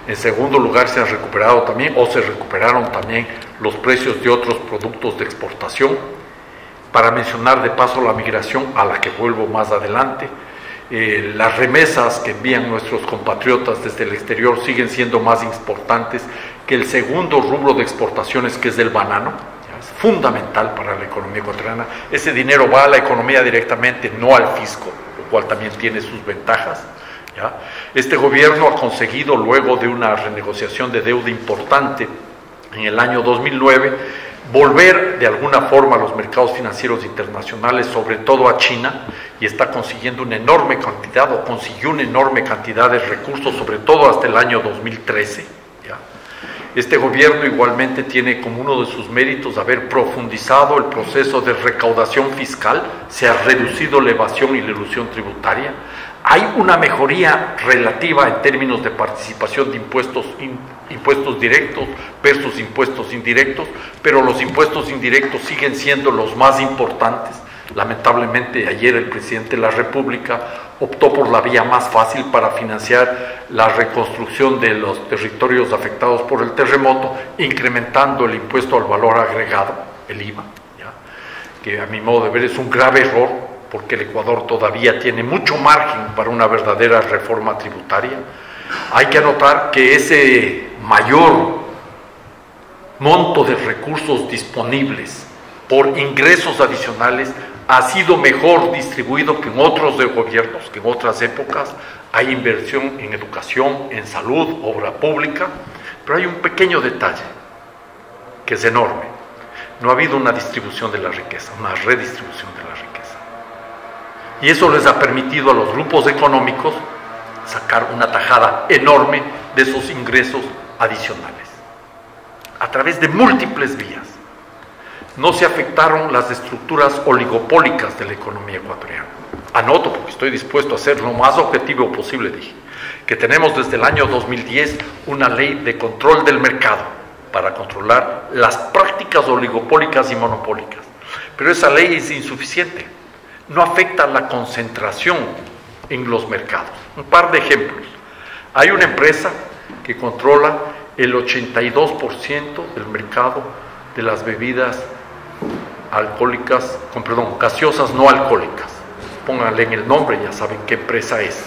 Speaker 2: en segundo lugar se han recuperado también o se recuperaron también los precios de otros productos de exportación. Para mencionar de paso la migración a la que vuelvo más adelante, eh, las remesas que envían nuestros compatriotas desde el exterior siguen siendo más importantes que el segundo rubro de exportaciones que es el banano. Fundamental para la economía ecuatoriana. Ese dinero va a la economía directamente, no al fisco cual también tiene sus ventajas. Este gobierno ha conseguido, luego de una renegociación de deuda importante en el año 2009, volver de alguna forma a los mercados financieros internacionales, sobre todo a China, y está consiguiendo una enorme cantidad, o consiguió una enorme cantidad de recursos, sobre todo hasta el año 2013. Este gobierno igualmente tiene como uno de sus méritos haber profundizado el proceso de recaudación fiscal, se ha reducido la evasión y la ilusión tributaria, hay una mejoría relativa en términos de participación de impuestos, impuestos directos versus impuestos indirectos, pero los impuestos indirectos siguen siendo los más importantes. Lamentablemente ayer el presidente de la República optó por la vía más fácil para financiar la reconstrucción de los territorios afectados por el terremoto, incrementando el impuesto al valor agregado, el IVA, que a mi modo de ver es un grave error porque el Ecuador todavía tiene mucho margen para una verdadera reforma tributaria. Hay que anotar que ese mayor monto de recursos disponibles por ingresos adicionales ha sido mejor distribuido que en otros de gobiernos, que en otras épocas. Hay inversión en educación, en salud, obra pública, pero hay un pequeño detalle que es enorme. No ha habido una distribución de la riqueza, una redistribución de la riqueza. Y eso les ha permitido a los grupos económicos sacar una tajada enorme de esos ingresos adicionales, a través de múltiples vías no se afectaron las estructuras oligopólicas de la economía ecuatoriana. Anoto, porque estoy dispuesto a ser lo más objetivo posible, dije, que tenemos desde el año 2010 una ley de control del mercado para controlar las prácticas oligopólicas y monopólicas. Pero esa ley es insuficiente, no afecta la concentración en los mercados. Un par de ejemplos. Hay una empresa que controla el 82% del mercado de las bebidas alcohólicas, con perdón, gaseosas no alcohólicas. Pónganle en el nombre, ya saben qué empresa es.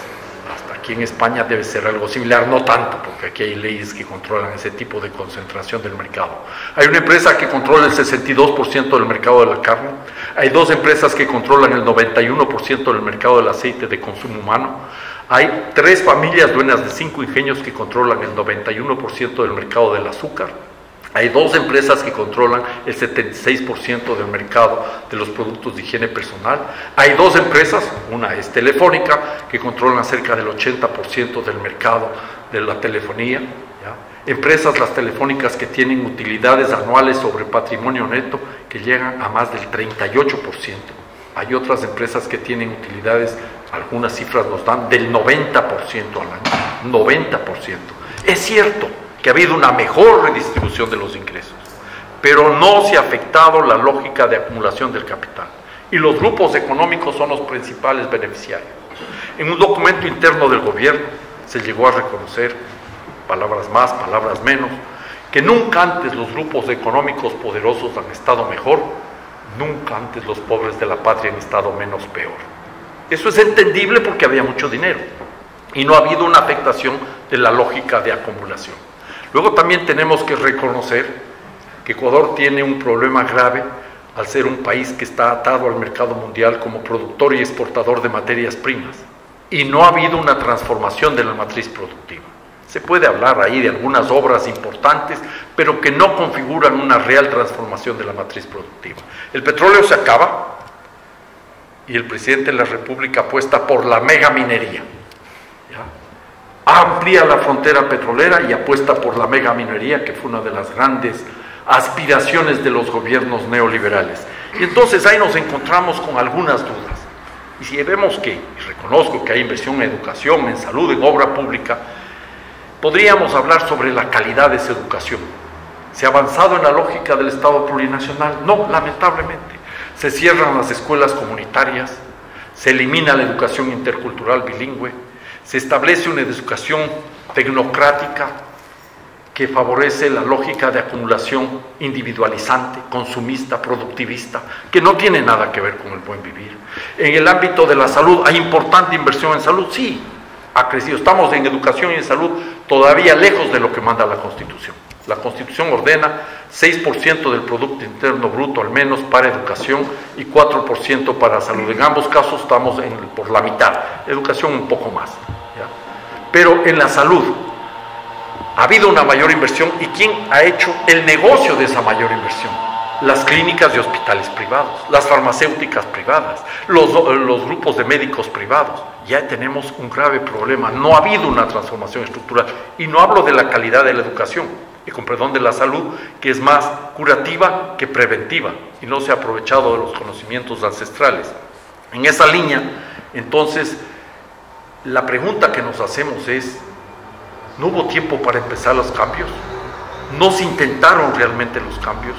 Speaker 2: Aquí en España debe ser algo similar, no tanto, porque aquí hay leyes que controlan ese tipo de concentración del mercado. Hay una empresa que controla el 62% del mercado de la carne, hay dos empresas que controlan el 91% del mercado del aceite de consumo humano, hay tres familias dueñas de cinco ingenios que controlan el 91% del mercado del azúcar, hay dos empresas que controlan el 76% del mercado de los productos de higiene personal. Hay dos empresas, una es Telefónica, que controlan cerca del 80% del mercado de la telefonía. Empresas, las telefónicas, que tienen utilidades anuales sobre patrimonio neto que llegan a más del 38%. Hay otras empresas que tienen utilidades, algunas cifras nos dan, del 90% al año. 90%. Es cierto que ha habido una mejor redistribución de los ingresos, pero no se ha afectado la lógica de acumulación del capital. Y los grupos económicos son los principales beneficiarios. En un documento interno del gobierno se llegó a reconocer, palabras más, palabras menos, que nunca antes los grupos económicos poderosos han estado mejor, nunca antes los pobres de la patria han estado menos peor. Eso es entendible porque había mucho dinero y no ha habido una afectación de la lógica de acumulación. Luego también tenemos que reconocer que Ecuador tiene un problema grave al ser un país que está atado al mercado mundial como productor y exportador de materias primas. Y no ha habido una transformación de la matriz productiva. Se puede hablar ahí de algunas obras importantes, pero que no configuran una real transformación de la matriz productiva. El petróleo se acaba y el presidente de la República apuesta por la mega minería amplía la frontera petrolera y apuesta por la mega minería, que fue una de las grandes aspiraciones de los gobiernos neoliberales. Y entonces ahí nos encontramos con algunas dudas. Y si vemos que, y reconozco que hay inversión en educación, en salud, en obra pública, podríamos hablar sobre la calidad de esa educación. ¿Se ha avanzado en la lógica del Estado plurinacional? No, lamentablemente. Se cierran las escuelas comunitarias, se elimina la educación intercultural bilingüe, se establece una educación tecnocrática que favorece la lógica de acumulación individualizante, consumista, productivista, que no tiene nada que ver con el buen vivir. En el ámbito de la salud, ¿hay importante inversión en salud? Sí, ha crecido. Estamos en educación y en salud todavía lejos de lo que manda la Constitución. La Constitución ordena 6% del Producto Interno Bruto al menos para educación y 4% para salud. En ambos casos estamos por la mitad, educación un poco más. Pero en la salud ha habido una mayor inversión y ¿quién ha hecho el negocio de esa mayor inversión? Las clínicas de hospitales privados, las farmacéuticas privadas, los, los grupos de médicos privados. Ya tenemos un grave problema. No ha habido una transformación estructural. Y no hablo de la calidad de la educación, y con perdón de la salud, que es más curativa que preventiva y no se ha aprovechado de los conocimientos ancestrales. En esa línea, entonces, la pregunta que nos hacemos es, ¿no hubo tiempo para empezar los cambios? ¿No se intentaron realmente los cambios?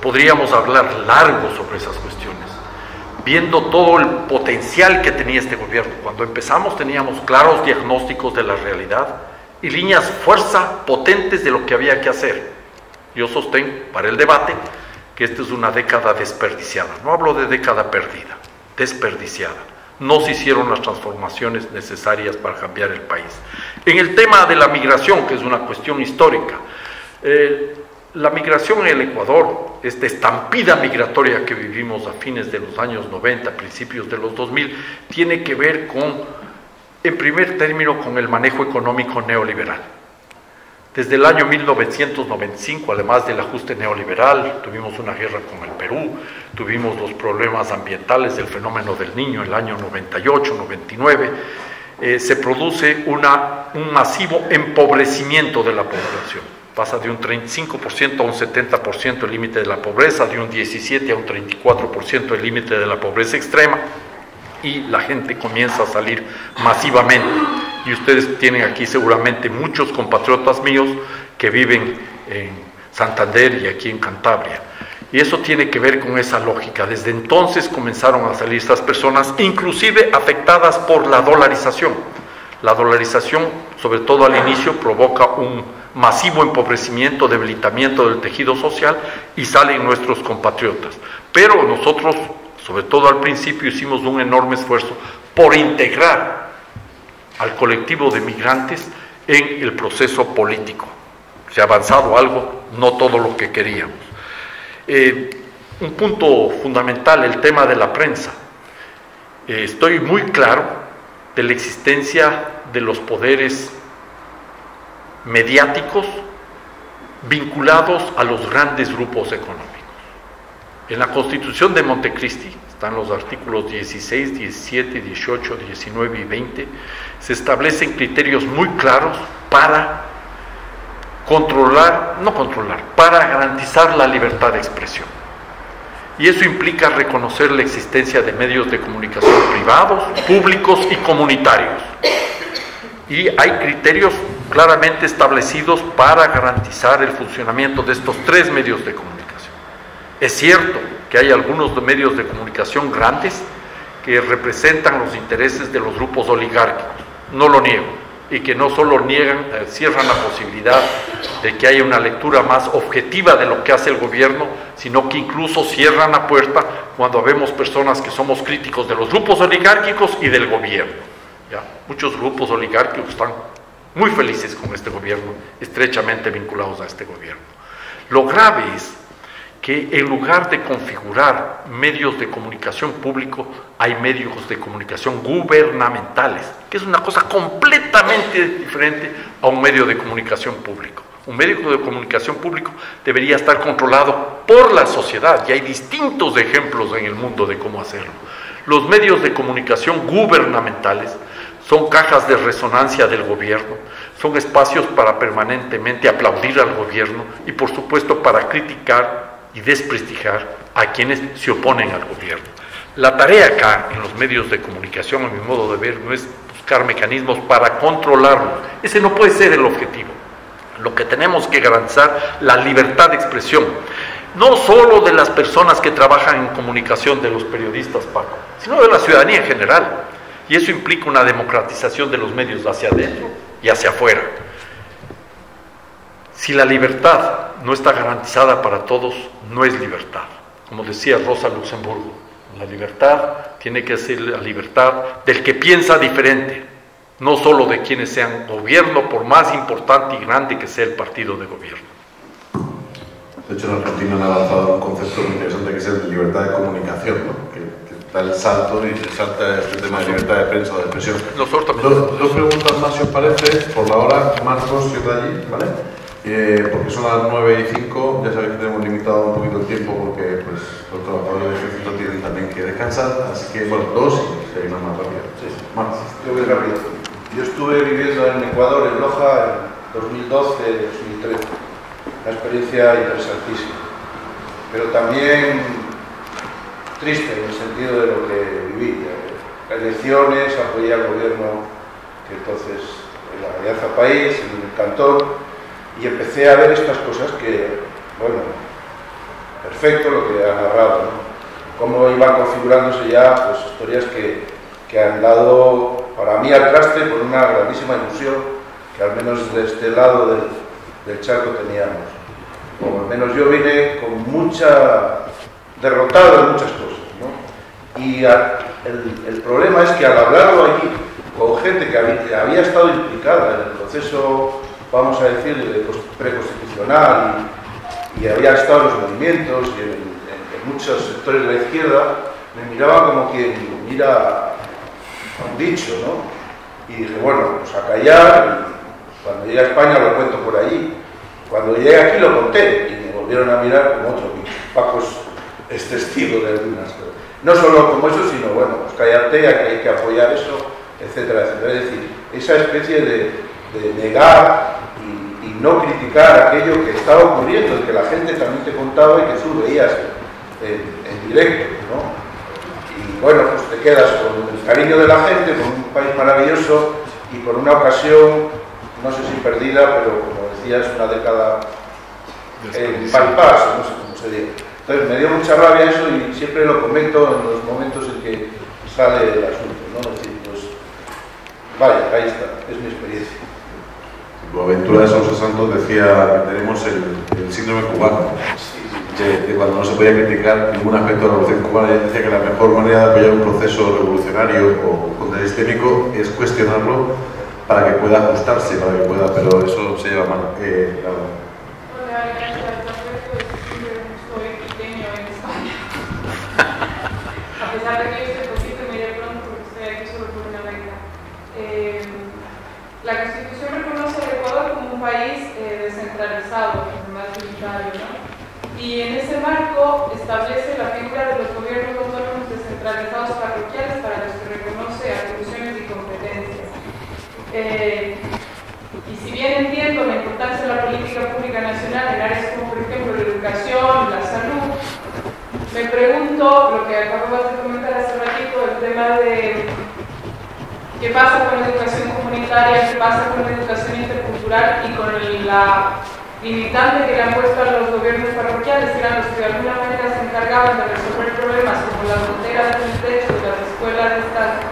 Speaker 2: Podríamos hablar largo sobre esas cuestiones, viendo todo el potencial que tenía este gobierno. Cuando empezamos teníamos claros diagnósticos de la realidad y líneas fuerza potentes de lo que había que hacer. Yo sostengo para el debate que esta es una década desperdiciada. No hablo de década perdida, desperdiciada no se hicieron las transformaciones necesarias para cambiar el país. En el tema de la migración, que es una cuestión histórica, eh, la migración en el Ecuador, esta estampida migratoria que vivimos a fines de los años 90, principios de los 2000, tiene que ver con, en primer término, con el manejo económico neoliberal. Desde el año 1995, además del ajuste neoliberal, tuvimos una guerra con el Perú, tuvimos los problemas ambientales del fenómeno del niño en el año 98, 99, eh, se produce un masivo empobrecimiento de la población. Pasa de un 35% a un 70% el límite de la pobreza, de un 17 a un 34% el límite de la pobreza extrema, y la gente comienza a salir masivamente y ustedes tienen aquí seguramente muchos compatriotas míos que viven en Santander y aquí en Cantabria. Y eso tiene que ver con esa lógica. Desde entonces comenzaron a salir estas personas, inclusive afectadas por la dolarización. La dolarización, sobre todo al inicio, provoca un masivo empobrecimiento, debilitamiento del tejido social y salen nuestros compatriotas. Pero nosotros, sobre todo al principio, hicimos un enorme esfuerzo por integrar al colectivo de migrantes en el proceso político. Se ha avanzado algo, no todo lo que queríamos. Eh, un punto fundamental, el tema de la prensa. Eh, estoy muy claro de la existencia de los poderes mediáticos vinculados a los grandes grupos económicos. En la Constitución de Montecristi, están los artículos 16, 17, 18, 19 y 20, se establecen criterios muy claros para controlar, no controlar, para garantizar la libertad de expresión. Y eso implica reconocer la existencia de medios de comunicación privados, públicos y comunitarios. Y hay criterios claramente establecidos para garantizar el funcionamiento de estos tres medios de comunicación. Es cierto que hay algunos medios de comunicación grandes que representan los intereses de los grupos oligárquicos, no lo niego, y que no solo niegan, eh, cierran la posibilidad de que haya una lectura más objetiva de lo que hace el gobierno, sino que incluso cierran la puerta cuando vemos personas que somos críticos de los grupos oligárquicos y del gobierno. Muchos grupos oligárquicos están muy felices con este gobierno, estrechamente vinculados a este gobierno. Lo grave es que en lugar de configurar medios de comunicación público, hay medios de comunicación gubernamentales, que es una cosa completamente diferente a un medio de comunicación público. Un medio de comunicación público debería estar controlado por la sociedad y hay distintos ejemplos en el mundo de cómo hacerlo. Los medios de comunicación gubernamentales son cajas de resonancia del gobierno, son espacios para permanentemente aplaudir al gobierno y por supuesto para criticar y desprestigiar a quienes se oponen al gobierno. La tarea acá en los medios de comunicación, a mi modo de ver, no es buscar mecanismos para controlarlo. Ese no puede ser el objetivo. Lo que tenemos que garantizar la libertad de expresión, no solo de las personas que trabajan en comunicación, de los periodistas, Paco, sino de la ciudadanía en general. Y eso implica una democratización de los medios hacia adentro y hacia afuera. Si la libertad no está garantizada para todos, no es libertad. Como decía Rosa Luxemburgo, la libertad tiene que ser la libertad del que piensa diferente, no solo de quienes sean gobierno, por más importante y grande que sea el partido de gobierno.
Speaker 1: De hecho, en Argentina han avanzado un concepto muy interesante que es el de libertad de comunicación, que, da el salto y se salta este tema de libertad de prensa o de expresión.
Speaker 2: Nosotros también.
Speaker 1: Dos, dos preguntas más, si os parece, por la hora, Marcos, que allí, ¿vale? Eh, porque son las 9 y 5, ya sabéis que tenemos limitado un poquito el tiempo porque pues, los trabajadores del ejército tienen también que descansar, así que bueno, dos y se una más rápido. Sí,
Speaker 8: más. Yo voy rápido. Yo estuve viviendo en Ecuador, en Loja, en 2012-2013. Una experiencia interesantísima, pero también triste en el sentido de lo que viví. Elecciones, apoyé al gobierno que entonces, en la Alianza País, en el Cantón, y empecé a ver estas cosas que, bueno, perfecto lo que ha narrado, ¿no? cómo iban configurándose ya pues, historias que, que, han dado para mí al traste por una grandísima ilusión que al menos de este lado del, del charco teníamos. O al menos yo vine con mucha derrotado en muchas cosas. ¿no? Y el, el, problema es que al hablarlo allí con gente que había, que había estado implicada en el proceso vamos a decir, preconstitucional y, había estado en los movimientos y en, muchos sectores de la izquierda, me miraba como quien mira a un dicho, ¿no? Y dije, bueno, pues a callar, cuando llegué a España lo cuento por allí. Cuando llegué aquí lo conté y me volvieron a mirar como otro bicho. Paco es testigo de algunas cosas. No solo como eso, sino, bueno, pues cállate, hay que apoyar eso, etcétera, etcétera. Es decir, esa especie de, negar no criticar aquello que estaba ocurriendo, que la gente también te contaba y que tú veías en, en directo, ¿no? Y bueno, pues te quedas con el cariño de la gente, con un país maravilloso y con una ocasión, no sé si perdida, pero como decías, una década en bypass, no sé cómo se dice. Entonces me dio mucha rabia eso y siempre lo comento en los momentos en que sale el asunto, ¿no? Es decir, pues Vaya, ahí está, es mi experiencia.
Speaker 1: Boaventura de Sousa Santos decía que tenemos el, el síndrome cubano, de, cuando no se podía criticar ningún aspecto de la revolución cubana. Ella decía que la mejor manera de apoyar un proceso revolucionario o contrasistémico es cuestionarlo para que pueda ajustarse, para que pueda, pero eso se lleva mal. Eh, claro.
Speaker 9: A pesar de que yo estoy poquito y me iré pronto porque estoy aquí solo por una beca. Eh, la Constitución reconoce al Ecuador como un país eh, descentralizado, más unitario, ¿no? Y en ese marco establece la figura de los gobiernos autónomos descentralizados parroquiales para los que reconoce atribuciones y competencias. Eh, y si bien entiendo la importancia de la política pública nacional en áreas como por ejemplo la educación, la salud, me pregunto lo que acabamos de comentar hace ratito, el tema de qué pasa con la educación comunitaria, qué pasa con la educación y con la limitante que le han puesto a los gobiernos parroquiales, que eran los que de alguna manera se encargaban de resolver problemas como las fronteras del techo, las escuelas estas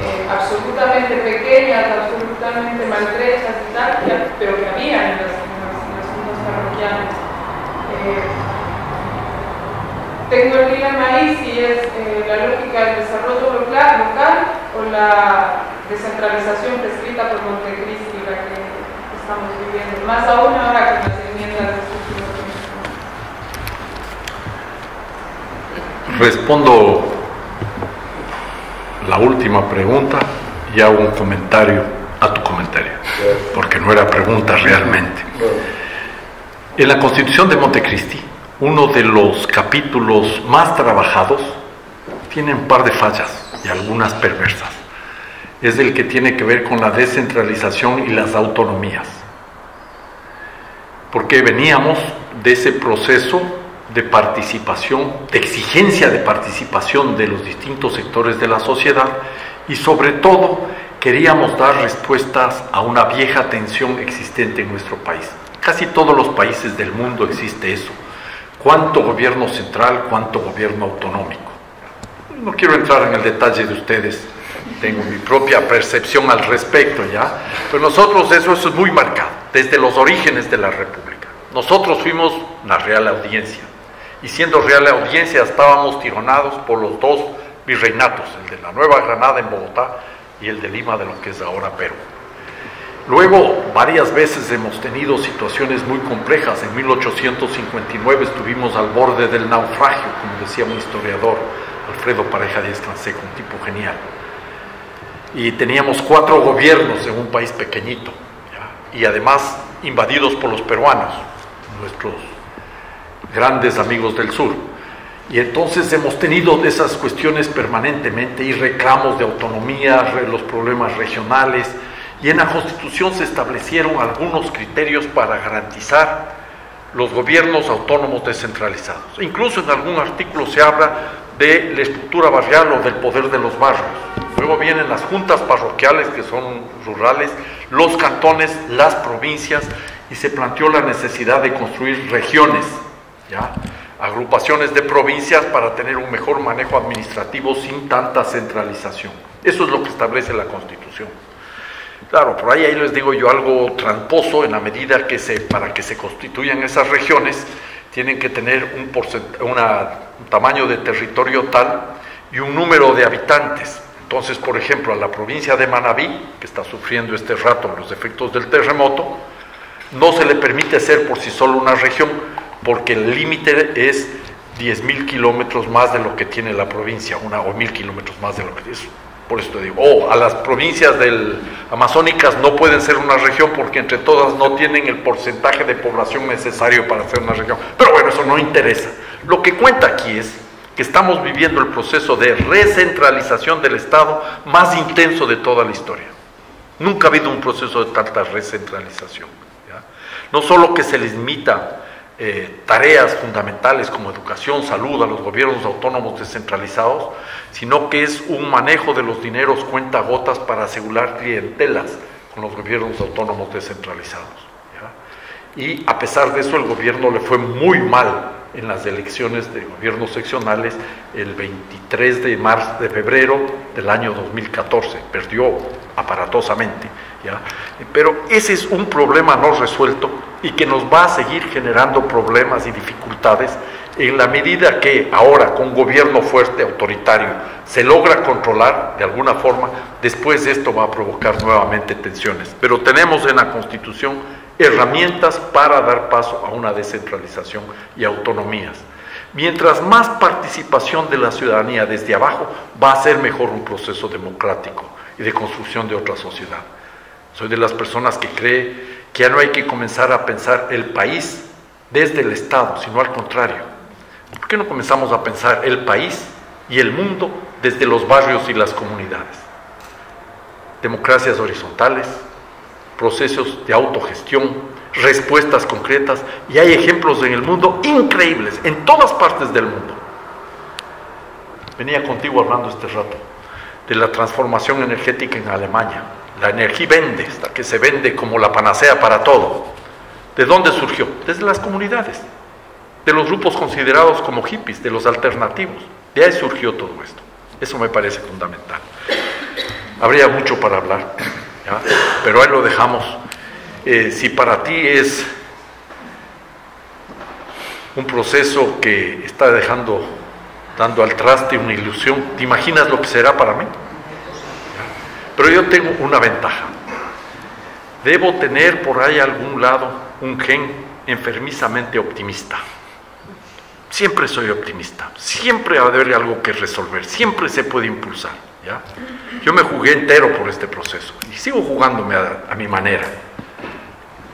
Speaker 9: eh, absolutamente pequeñas, absolutamente maltrechas y tal, pero que había en las juntas parroquiales. Eh, tengo el dilema ahí si es eh, la lógica del desarrollo local, local o la descentralización prescrita por Montecristi estamos viviendo, más aún ahora con las enmiendas
Speaker 2: Respondo la última pregunta y hago un comentario a tu comentario, porque no era pregunta realmente. En la Constitución de Montecristi, uno de los capítulos más trabajados tiene un par de fallas y algunas perversas. Es el que tiene que ver con la descentralización y las autonomías. Porque veníamos de ese proceso de participación, de exigencia de participación de los distintos sectores de la sociedad y sobre todo queríamos dar respuestas a una vieja tensión existente en nuestro país. Casi todos los países del mundo existe eso. ¿Cuánto gobierno central, cuánto gobierno autonómico? No quiero entrar en el detalle de ustedes, tengo mi propia percepción al respecto ya, pero nosotros eso, es muy marcado, desde los orígenes de la República. Nosotros fuimos la Real Audiencia, y siendo Real Audiencia estábamos tironados por los dos virreinatos, el de la Nueva Granada en Bogotá y el de Lima de lo que es ahora Perú. Luego, varias veces hemos tenido situaciones muy complejas. En 1859 estuvimos al borde del naufragio, como decía un historiador, Alfredo Pareja Díaz Canseco, un tipo genial. Y teníamos cuatro gobiernos en un país pequeñito, y además invadidos por los peruanos, nuestros grandes amigos del sur. Y entonces hemos tenido esas cuestiones permanentemente y reclamos de autonomía, los problemas regionales, y en la Constitución se establecieron algunos criterios para garantizar los gobiernos autónomos descentralizados. Incluso en algún artículo se habla de la estructura barrial o del poder de los barrios. Luego vienen las juntas parroquiales, que son rurales, los cantones, las provincias, y se planteó la necesidad de construir regiones, ¿ya? agrupaciones de provincias para tener un mejor manejo administrativo sin tanta centralización. Eso es lo que establece la Constitución. Claro, por ahí, ahí les digo yo algo tramposo en la medida que se, para que se constituyan esas regiones tienen que tener un, una, un tamaño de territorio tal y un número de habitantes. Entonces, por ejemplo, a la provincia de Manabí, que está sufriendo este rato los efectos del terremoto, no se le permite ser por sí solo una región, porque el límite es 10.000 kilómetros más de lo que tiene la provincia, una o mil kilómetros más de lo que es. Por eso te digo, oh, a las provincias del amazónicas no pueden ser una región porque entre todas no tienen el porcentaje de población necesario para ser una región. Pero bueno, eso no interesa. Lo que cuenta aquí es que estamos viviendo el proceso de recentralización del Estado más intenso de toda la historia. Nunca ha habido un proceso de tanta recentralización. ¿ya? No solo que se les limita eh, tareas fundamentales como educación, salud a los gobiernos autónomos descentralizados, sino que es un manejo de los dineros cuenta gotas para asegurar clientelas con los gobiernos autónomos descentralizados. ¿ya? Y a pesar de eso, el gobierno le fue muy mal en las elecciones de gobiernos seccionales el 23 de marzo de febrero del año 2014. Perdió aparatosamente. ¿ya? Pero ese es un problema no resuelto y que nos va a seguir generando problemas y dificultades en la medida que ahora con gobierno fuerte, autoritario, se logra controlar de alguna forma, después esto va a provocar nuevamente tensiones. Pero tenemos en la Constitución herramientas para dar paso a una descentralización y autonomías. Mientras más participación de la ciudadanía desde abajo, va a ser mejor un proceso democrático y de construcción de otra sociedad. Soy de las personas que cree que ya no hay que comenzar a pensar el país desde el Estado, sino al contrario ¿Por qué no comenzamos a pensar el país y el mundo desde los barrios y las comunidades? Democracias horizontales, procesos de autogestión, respuestas concretas, y hay ejemplos en el mundo increíbles, en todas partes del mundo. Venía contigo hablando este rato de la transformación energética en Alemania. La energía vende, hasta que se vende como la panacea para todo. ¿De dónde surgió? Desde las comunidades de los grupos considerados como hippies, de los alternativos. De ahí surgió todo esto. Eso me parece fundamental. Habría mucho para hablar, pero ahí lo dejamos. Eh, si para ti es un proceso que está dejando, dando al traste una ilusión, ¿te imaginas lo que será para mí? Pero yo tengo una ventaja. Debo tener por ahí algún lado un gen enfermizamente optimista. Siempre soy optimista, siempre va a haber algo que resolver, siempre se puede impulsar. Yo me jugué entero por este proceso y sigo jugándome a, mi manera.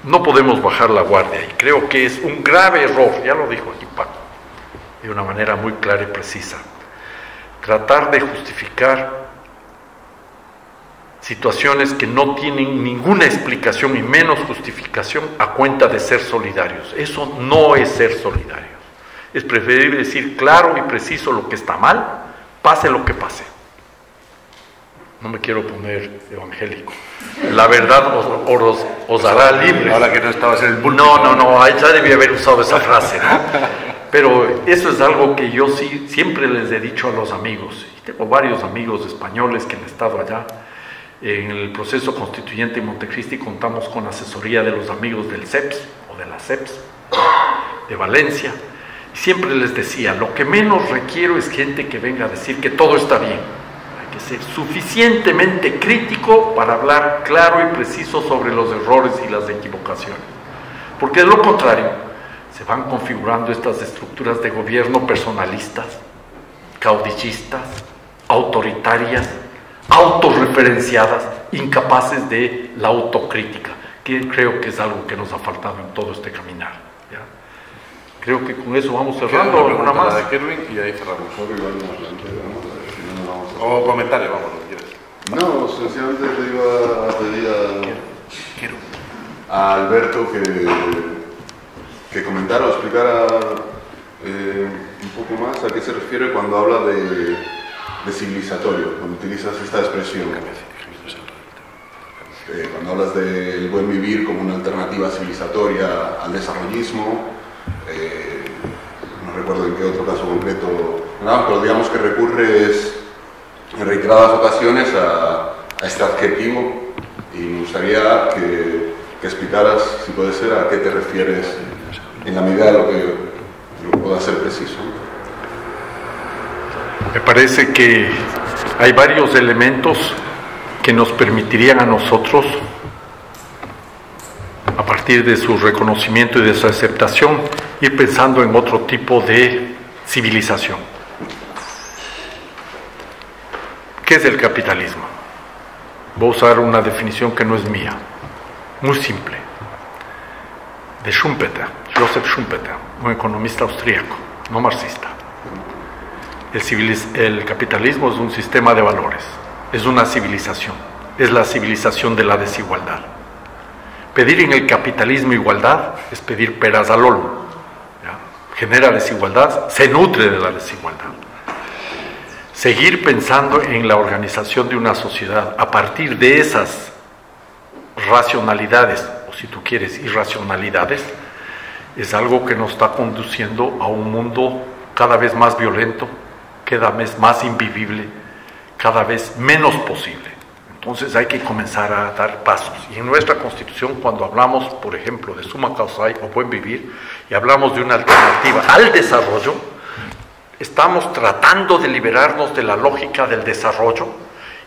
Speaker 2: No podemos bajar la guardia y creo que es un grave error, ya lo dijo aquí Paco, de una manera muy clara y precisa. Tratar de justificar situaciones que no tienen ninguna explicación y menos justificación a cuenta de ser solidarios. Eso no es ser solidario. Es preferible decir claro y preciso lo que está mal, pase lo que pase. No me quiero poner evangélico. La verdad os, hará libre.
Speaker 5: Ahora que no estabas en el
Speaker 2: No, no, no, ya debía haber usado esa frase, ¿no? Pero eso es algo que yo sí siempre les he dicho a los amigos. Y tengo varios amigos españoles que han estado allá. En el proceso constituyente en Montecristi contamos con asesoría de los amigos del CEPS o de la CEPS de Valencia siempre les decía, lo que menos requiero es gente que venga a decir que todo está bien. Que ser suficientemente crítico para hablar claro y preciso sobre los errores y las equivocaciones. Porque de lo contrario, se van configurando estas estructuras de gobierno personalistas, caudillistas, autoritarias, autorreferenciadas, incapaces de la autocrítica, que creo que es algo que nos ha faltado en todo este caminar. Creo que con eso vamos cerrando.
Speaker 5: Una más. de Kerwin y ahí cerramos. O comentarios, vamos, lo quieres.
Speaker 10: No, sencillamente te iba a pedir a, a Alberto que, que comentara o explicara eh, un poco más a qué se refiere cuando habla de, de civilizatorio, cuando utilizas esta expresión. Eh, cuando hablas del buen vivir como una alternativa civilizatoria al desarrollismo, eh, no recuerdo en qué otro caso concreto, no, pero digamos que recurres en reiteradas ocasiones a, este adjetivo y me gustaría que, explicaras, si puede ser, a qué te refieres en la medida de lo que lo pueda ser preciso.
Speaker 2: Me parece que hay varios elementos que nos permitirían a nosotros a partir de su reconocimiento y de su aceptación, ir pensando en otro tipo de civilización. ¿Qué es el capitalismo? Voy a usar una definición que no es mía, muy simple, de Schumpeter, Joseph Schumpeter, un economista austríaco, no marxista. El, el capitalismo es un sistema de valores, es una civilización, es la civilización de la desigualdad. Pedir en el capitalismo igualdad es pedir peras al olmo. Genera desigualdad, se nutre de la desigualdad. Seguir pensando en la organización de una sociedad a partir de esas racionalidades, o si tú quieres, irracionalidades, es algo que nos está conduciendo a un mundo cada vez más violento, cada vez más invivible, cada vez menos posible. Entonces hay que comenzar a dar pasos. Y en nuestra constitución, cuando hablamos, por ejemplo, de suma causa o buen vivir, y hablamos de una alternativa al desarrollo, estamos tratando de liberarnos de la lógica del desarrollo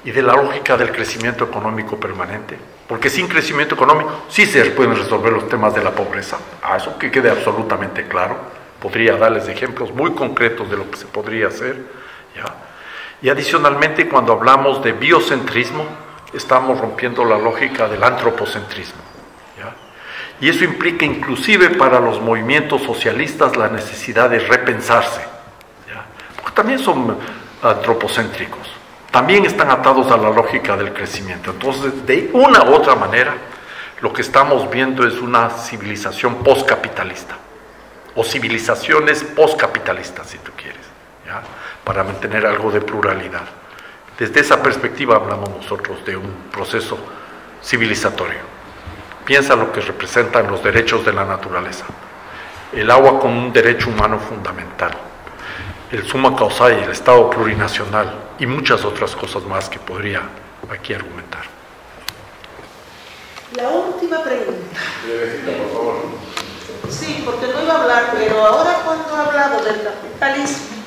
Speaker 2: y de la lógica del crecimiento económico permanente. Porque sin crecimiento económico sí se pueden resolver los temas de la pobreza. A eso que quede absolutamente claro. Podría darles ejemplos muy concretos de lo que se podría hacer. ¿ya? Y adicionalmente, cuando hablamos de biocentrismo, estamos rompiendo la lógica del antropocentrismo. ¿ya? Y eso implica inclusive para los movimientos socialistas la necesidad de repensarse. También son antropocéntricos. También están atados a la lógica del crecimiento. Entonces, de una u otra manera, lo que estamos viendo es una civilización postcapitalista o civilizaciones postcapitalistas, si tú quieres, para mantener algo de pluralidad. Desde esa perspectiva hablamos nosotros de un proceso civilizatorio. Piensa lo que representan los derechos de la naturaleza. El agua como un derecho humano fundamental. El suma causa y el Estado plurinacional y muchas otras cosas más que podría aquí argumentar.
Speaker 11: La última pregunta.
Speaker 8: por favor.
Speaker 11: Sí, porque no iba a hablar, pero ahora cuando he hablado del capitalismo,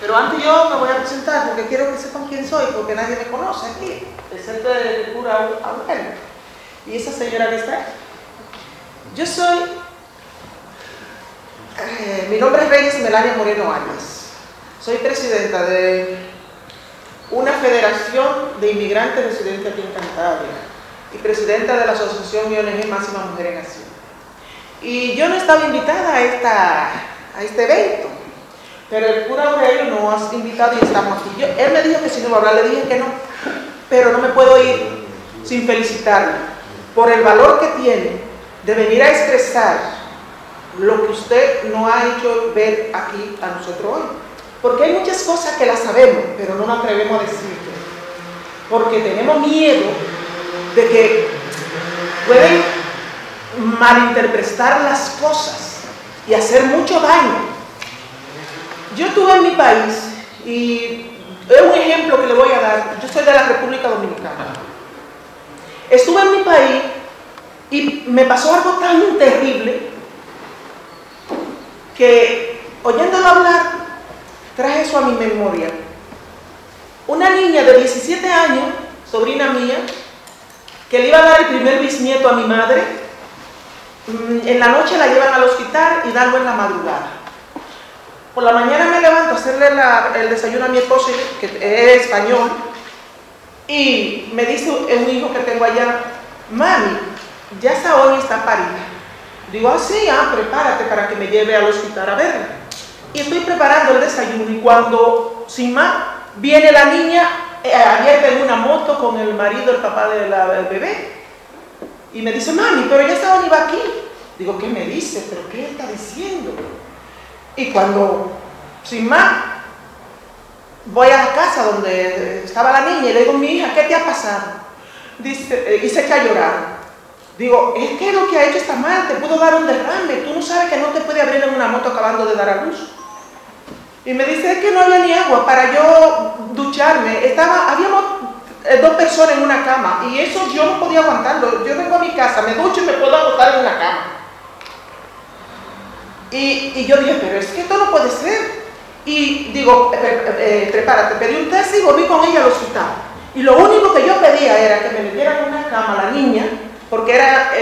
Speaker 11: pero antes yo me voy a presentar porque quiero que sepan quién soy, porque nadie me conoce aquí, excepto el cura Aurelio y esa señora que está ahí. Yo soy, eh, mi nombre es Reyes Melania Moreno Arias, soy presidenta de una federación de inmigrantes residentes aquí en Cantabria y presidenta de la Asociación IONG Máxima Mujer en Acción. Y yo no estaba invitada a, esta, a este evento, pero el cura Aurelio no ha invitado y estamos aquí. Él me dijo que si no iba a hablar, le dije que no, pero no me puedo ir sin felicitarle por el valor que tiene de venir a expresar lo que usted no ha hecho ver aquí a nosotros hoy. Porque hay muchas cosas que las sabemos, pero no nos atrevemos a decir. Porque tenemos miedo de que pueden malinterpretar las cosas y hacer mucho daño. Yo estuve en mi país y es un ejemplo que le voy a dar. Yo soy de la República Dominicana. Estuve en mi país y me pasó algo tan terrible que oyéndolo hablar traje eso a mi memoria. Una niña de 17 años, sobrina mía, que le iba a dar el primer bisnieto a mi madre, en la noche la llevan al hospital y dan en la madrugada. Por la mañana me levanto a hacerle el desayuno a mi esposo, que es español, y me dice un hijo que tengo allá, mami, ya hoy está parida. Digo, ah, sí, ah, prepárate para que me lleve al hospital a verla. Y estoy preparando el desayuno y cuando, sin más, viene la niña eh, abierta en una moto con el marido, el papá del bebé. Y me dice, mami, pero ya estaba iba aquí. Digo, ¿qué me dice? ¿Pero qué está diciendo? Y cuando, sin más, voy a la casa donde estaba la niña y le digo, mi hija, ¿qué te ha pasado? Dice, eh, y se echa a. Digo, es que lo que ha hecho está mal, te pudo dar un derrame, tú no sabes que no te puede abrir en una moto acabando de dar a luz. Y me dice, que no había ni agua para yo ducharme. Estaba, habíamos eh, dos personas en una cama y eso yo no podía aguantarlo. Yo vengo a mi casa, me ducho y me puedo agotar en una cama. Y, yo dije, pero es que esto no puede ser. Y digo, eh, eh, prepárate, pedí un taxi y volví con ella al hospital. Y lo único que yo pedía era que me metieran en una cama la niña, porque era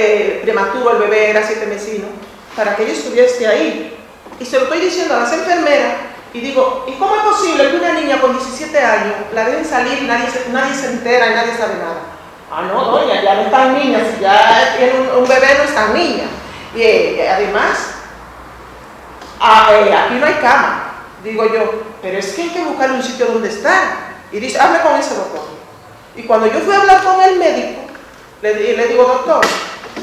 Speaker 11: prematuro, el bebé era siete mesino, para que ella estuviese ahí. Y se lo estoy diciendo a las enfermeras y digo, ¿y cómo es posible que una niña con 17 años la dejen salir y nadie nadie se entera y nadie sabe nada? Ah, no, doña, ya no están niñas, ya tiene un, bebé no están niñas. Y eh, además, ah, eh, aquí no hay cama. Digo yo, pero es que hay que buscar un sitio donde estar. Y dice, hable con ese doctor. Y cuando yo fui a hablar con el médico, le, le digo, doctor,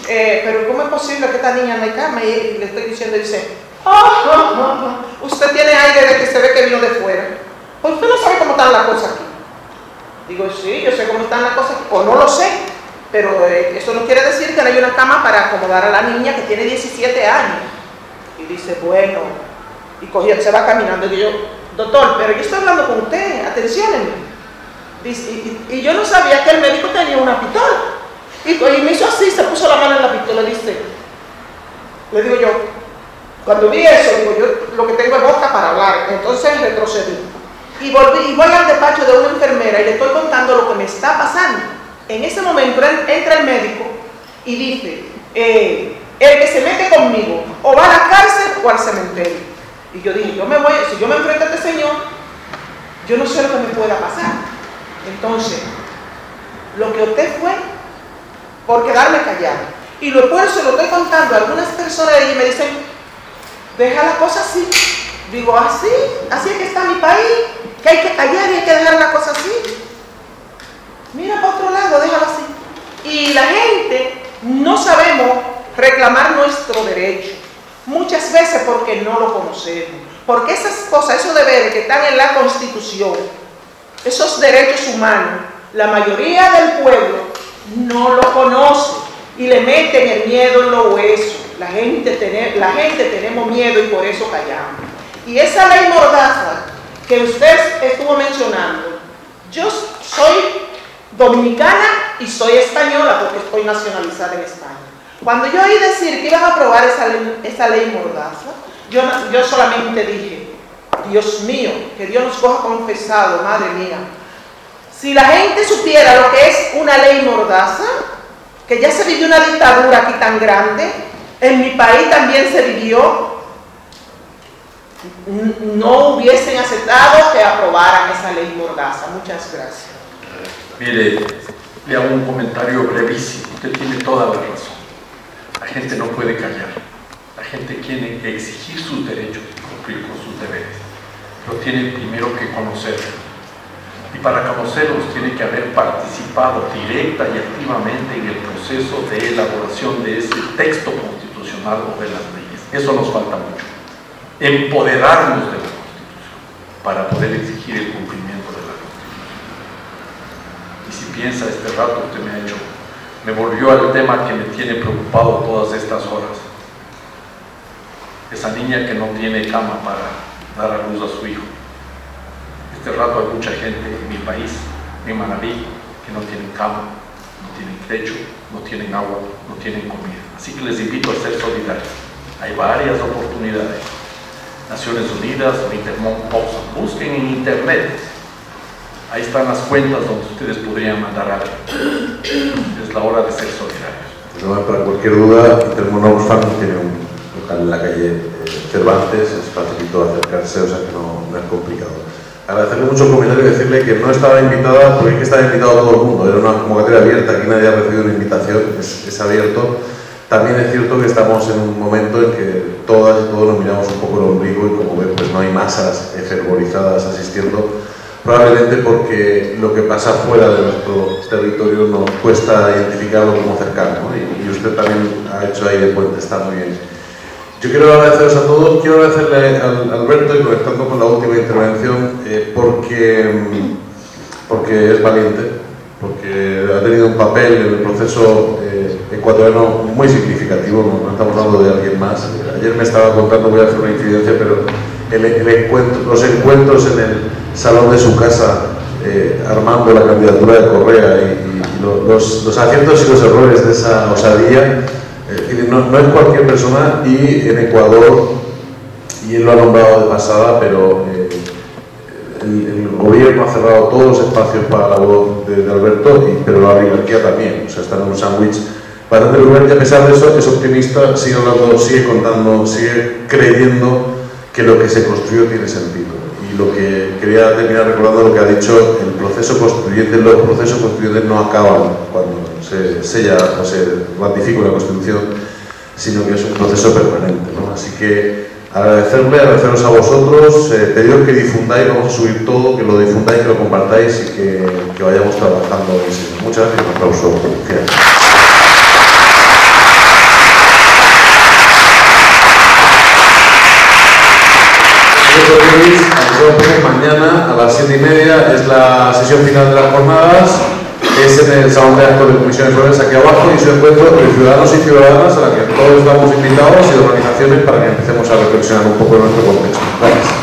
Speaker 11: eh, pero ¿cómo es posible que esta niña no hay cama? Y le estoy diciendo, dice, usted tiene aire de que se ve que vino de fuera. Pues usted no sabe cómo están las cosas aquí. Digo, sí, yo sé cómo están las cosas aquí, o no lo sé, pero eh, eso no quiere decir que no hay una cama para acomodar a la niña que tiene 17 años. Y dice, bueno, y cogió, se va caminando. Y yo, doctor, pero yo estoy hablando con usted, atenciónenme. Y, yo no sabía que el médico tenía una pistola. Y, me hizo así, se puso la mano en la pistola dice, le digo yo, cuando vi eso, digo yo, lo que tengo es boca para hablar. Entonces retrocedí. Y volví, y voy al despacho de una enfermera y le estoy contando lo que me está pasando. En ese momento en- entra el médico y dice, eh, el que se mete conmigo o va a la cárcel o al cementerio. Y yo dije, yo me voy, si yo me enfrento a este señor, yo no sé lo que me pueda pasar. Entonces, lo que usted fue por quedarme callado. Y después se lo estoy contando a algunas personas y me dicen, deja la cosa así. Digo, así, así es que está mi país, que hay que callar y hay que dejar la cosa así. Mira para otro lado, déjalo así. Y la gente no sabemos reclamar nuestro derecho. Muchas veces porque no lo conocemos. Porque esas cosas, esos deberes que están en la Constitución, esos derechos humanos, la mayoría del pueblo no lo conoce y le meten el miedo en los huesos. La gente, la gente tenemos miedo y por eso callamos. Y esa ley mordaza que usted estuvo mencionando, yo soy dominicana y soy española porque estoy nacionalizada en España. Cuando yo oí decir que iban a aprobar esa ley, esa ley mordaza, yo, yo solamente dije, Dios mío, que Dios nos coja confesado, madre mía. Si la gente supiera lo que es una ley mordaza, que ya se vivió una dictadura aquí tan grande, en mi país también se vivió, no hubiesen aceptado que aprobaran esa ley mordaza. Muchas gracias.
Speaker 2: Mire, le hago un comentario brevísimo. Usted tiene toda la razón. La gente no puede callar. La gente tiene que exigir sus derechos y cumplir con sus deberes. Lo tiene primero que conocer. Y para conocerlos tiene que haber participado directa y activamente en el proceso de elaboración de ese texto constitucional o de las leyes. Eso nos falta mucho. Empoderarnos de la Constitución para poder exigir el cumplimiento de la Constitución. Y si piensa este rato, usted me ha hecho, me volvió al tema que me tiene preocupado todas estas horas. Esa niña que no tiene cama para dar a luz a su hijo. Este rato hay mucha gente en mi país, en Manabí, que no tienen cama, no tienen techo, no tienen agua, no tienen comida. Así que les invito a ser solidarios. Hay varias oportunidades. Naciones Unidas o Intermón Oxfam. Busquen en internet. Ahí están las cuentas donde ustedes podrían mandar algo. Es la hora de ser solidarios.
Speaker 1: Para cualquier duda, Intermono Oxfam tiene un local en la calle eh, Cervantes, es facilito acercarse, o sea que no, no es complicado. Agradecerle mucho el comentario y decirle que no estaba invitada, porque es que estaba invitado todo el mundo, era una convocatoria abierta, aquí nadie ha recibido una invitación, es, es abierto. También es cierto que estamos en un momento en que todas y todos nos miramos un poco el ombligo y como ven, pues no hay masas fervorizadas asistiendo, probablemente porque lo que pasa fuera de nuestro territorio nos cuesta identificarlo como cercano, ¿no? y, y usted también ha hecho ahí el puente, está muy bien. Yo quiero agradeceros a todos, quiero agradecerle al Alberto y conectando con la última intervención, eh, porque, mm, porque es valiente, porque ha tenido un papel en el proceso eh, ecuatoriano muy significativo, no, estamos hablando de alguien más. Ayer me estaba contando, voy a hacer una incidencia, pero el, el encuentro, los encuentros en el salón de su casa eh, armando la candidatura de Correa y, y lo- los, los aciertos y los errores de esa osadía, eh, no, no es cualquier persona y en Ecuador, y él lo ha nombrado de pasada, pero eh, el, el gobierno ha cerrado todos los espacios para la voz de, de Alberto, y- pero la oligarquía también, o sea, está en un sándwich bastante lugar y a pesar de eso es optimista, sigue hablando, sigue contando, sigue creyendo que lo que se construyó tiene sentido. Y lo que quería terminar recordando lo que ha dicho, el proceso constituyente, los procesos constituyentes no acaban cuando se sella o se ratifica una constitución, sino que es un proceso permanente. ¿no? Así que agradecerle, agradeceros a vosotros, eh, pediros que difundáis, vamos a subir todo, que lo difundáis, que lo compartáis y que, que vayamos trabajando. Muchas gracias, un aplauso. final. Mañana a las 7 y media es la sesión final de las jornadas. Es en el salón de actos de comisiones obreras aquí abajo y es un encuentro de ciudadanos y ciudadanas a la que todos estamos invitados y organizaciones para que empecemos a reflexionar un poco en nuestro contexto. Gracias.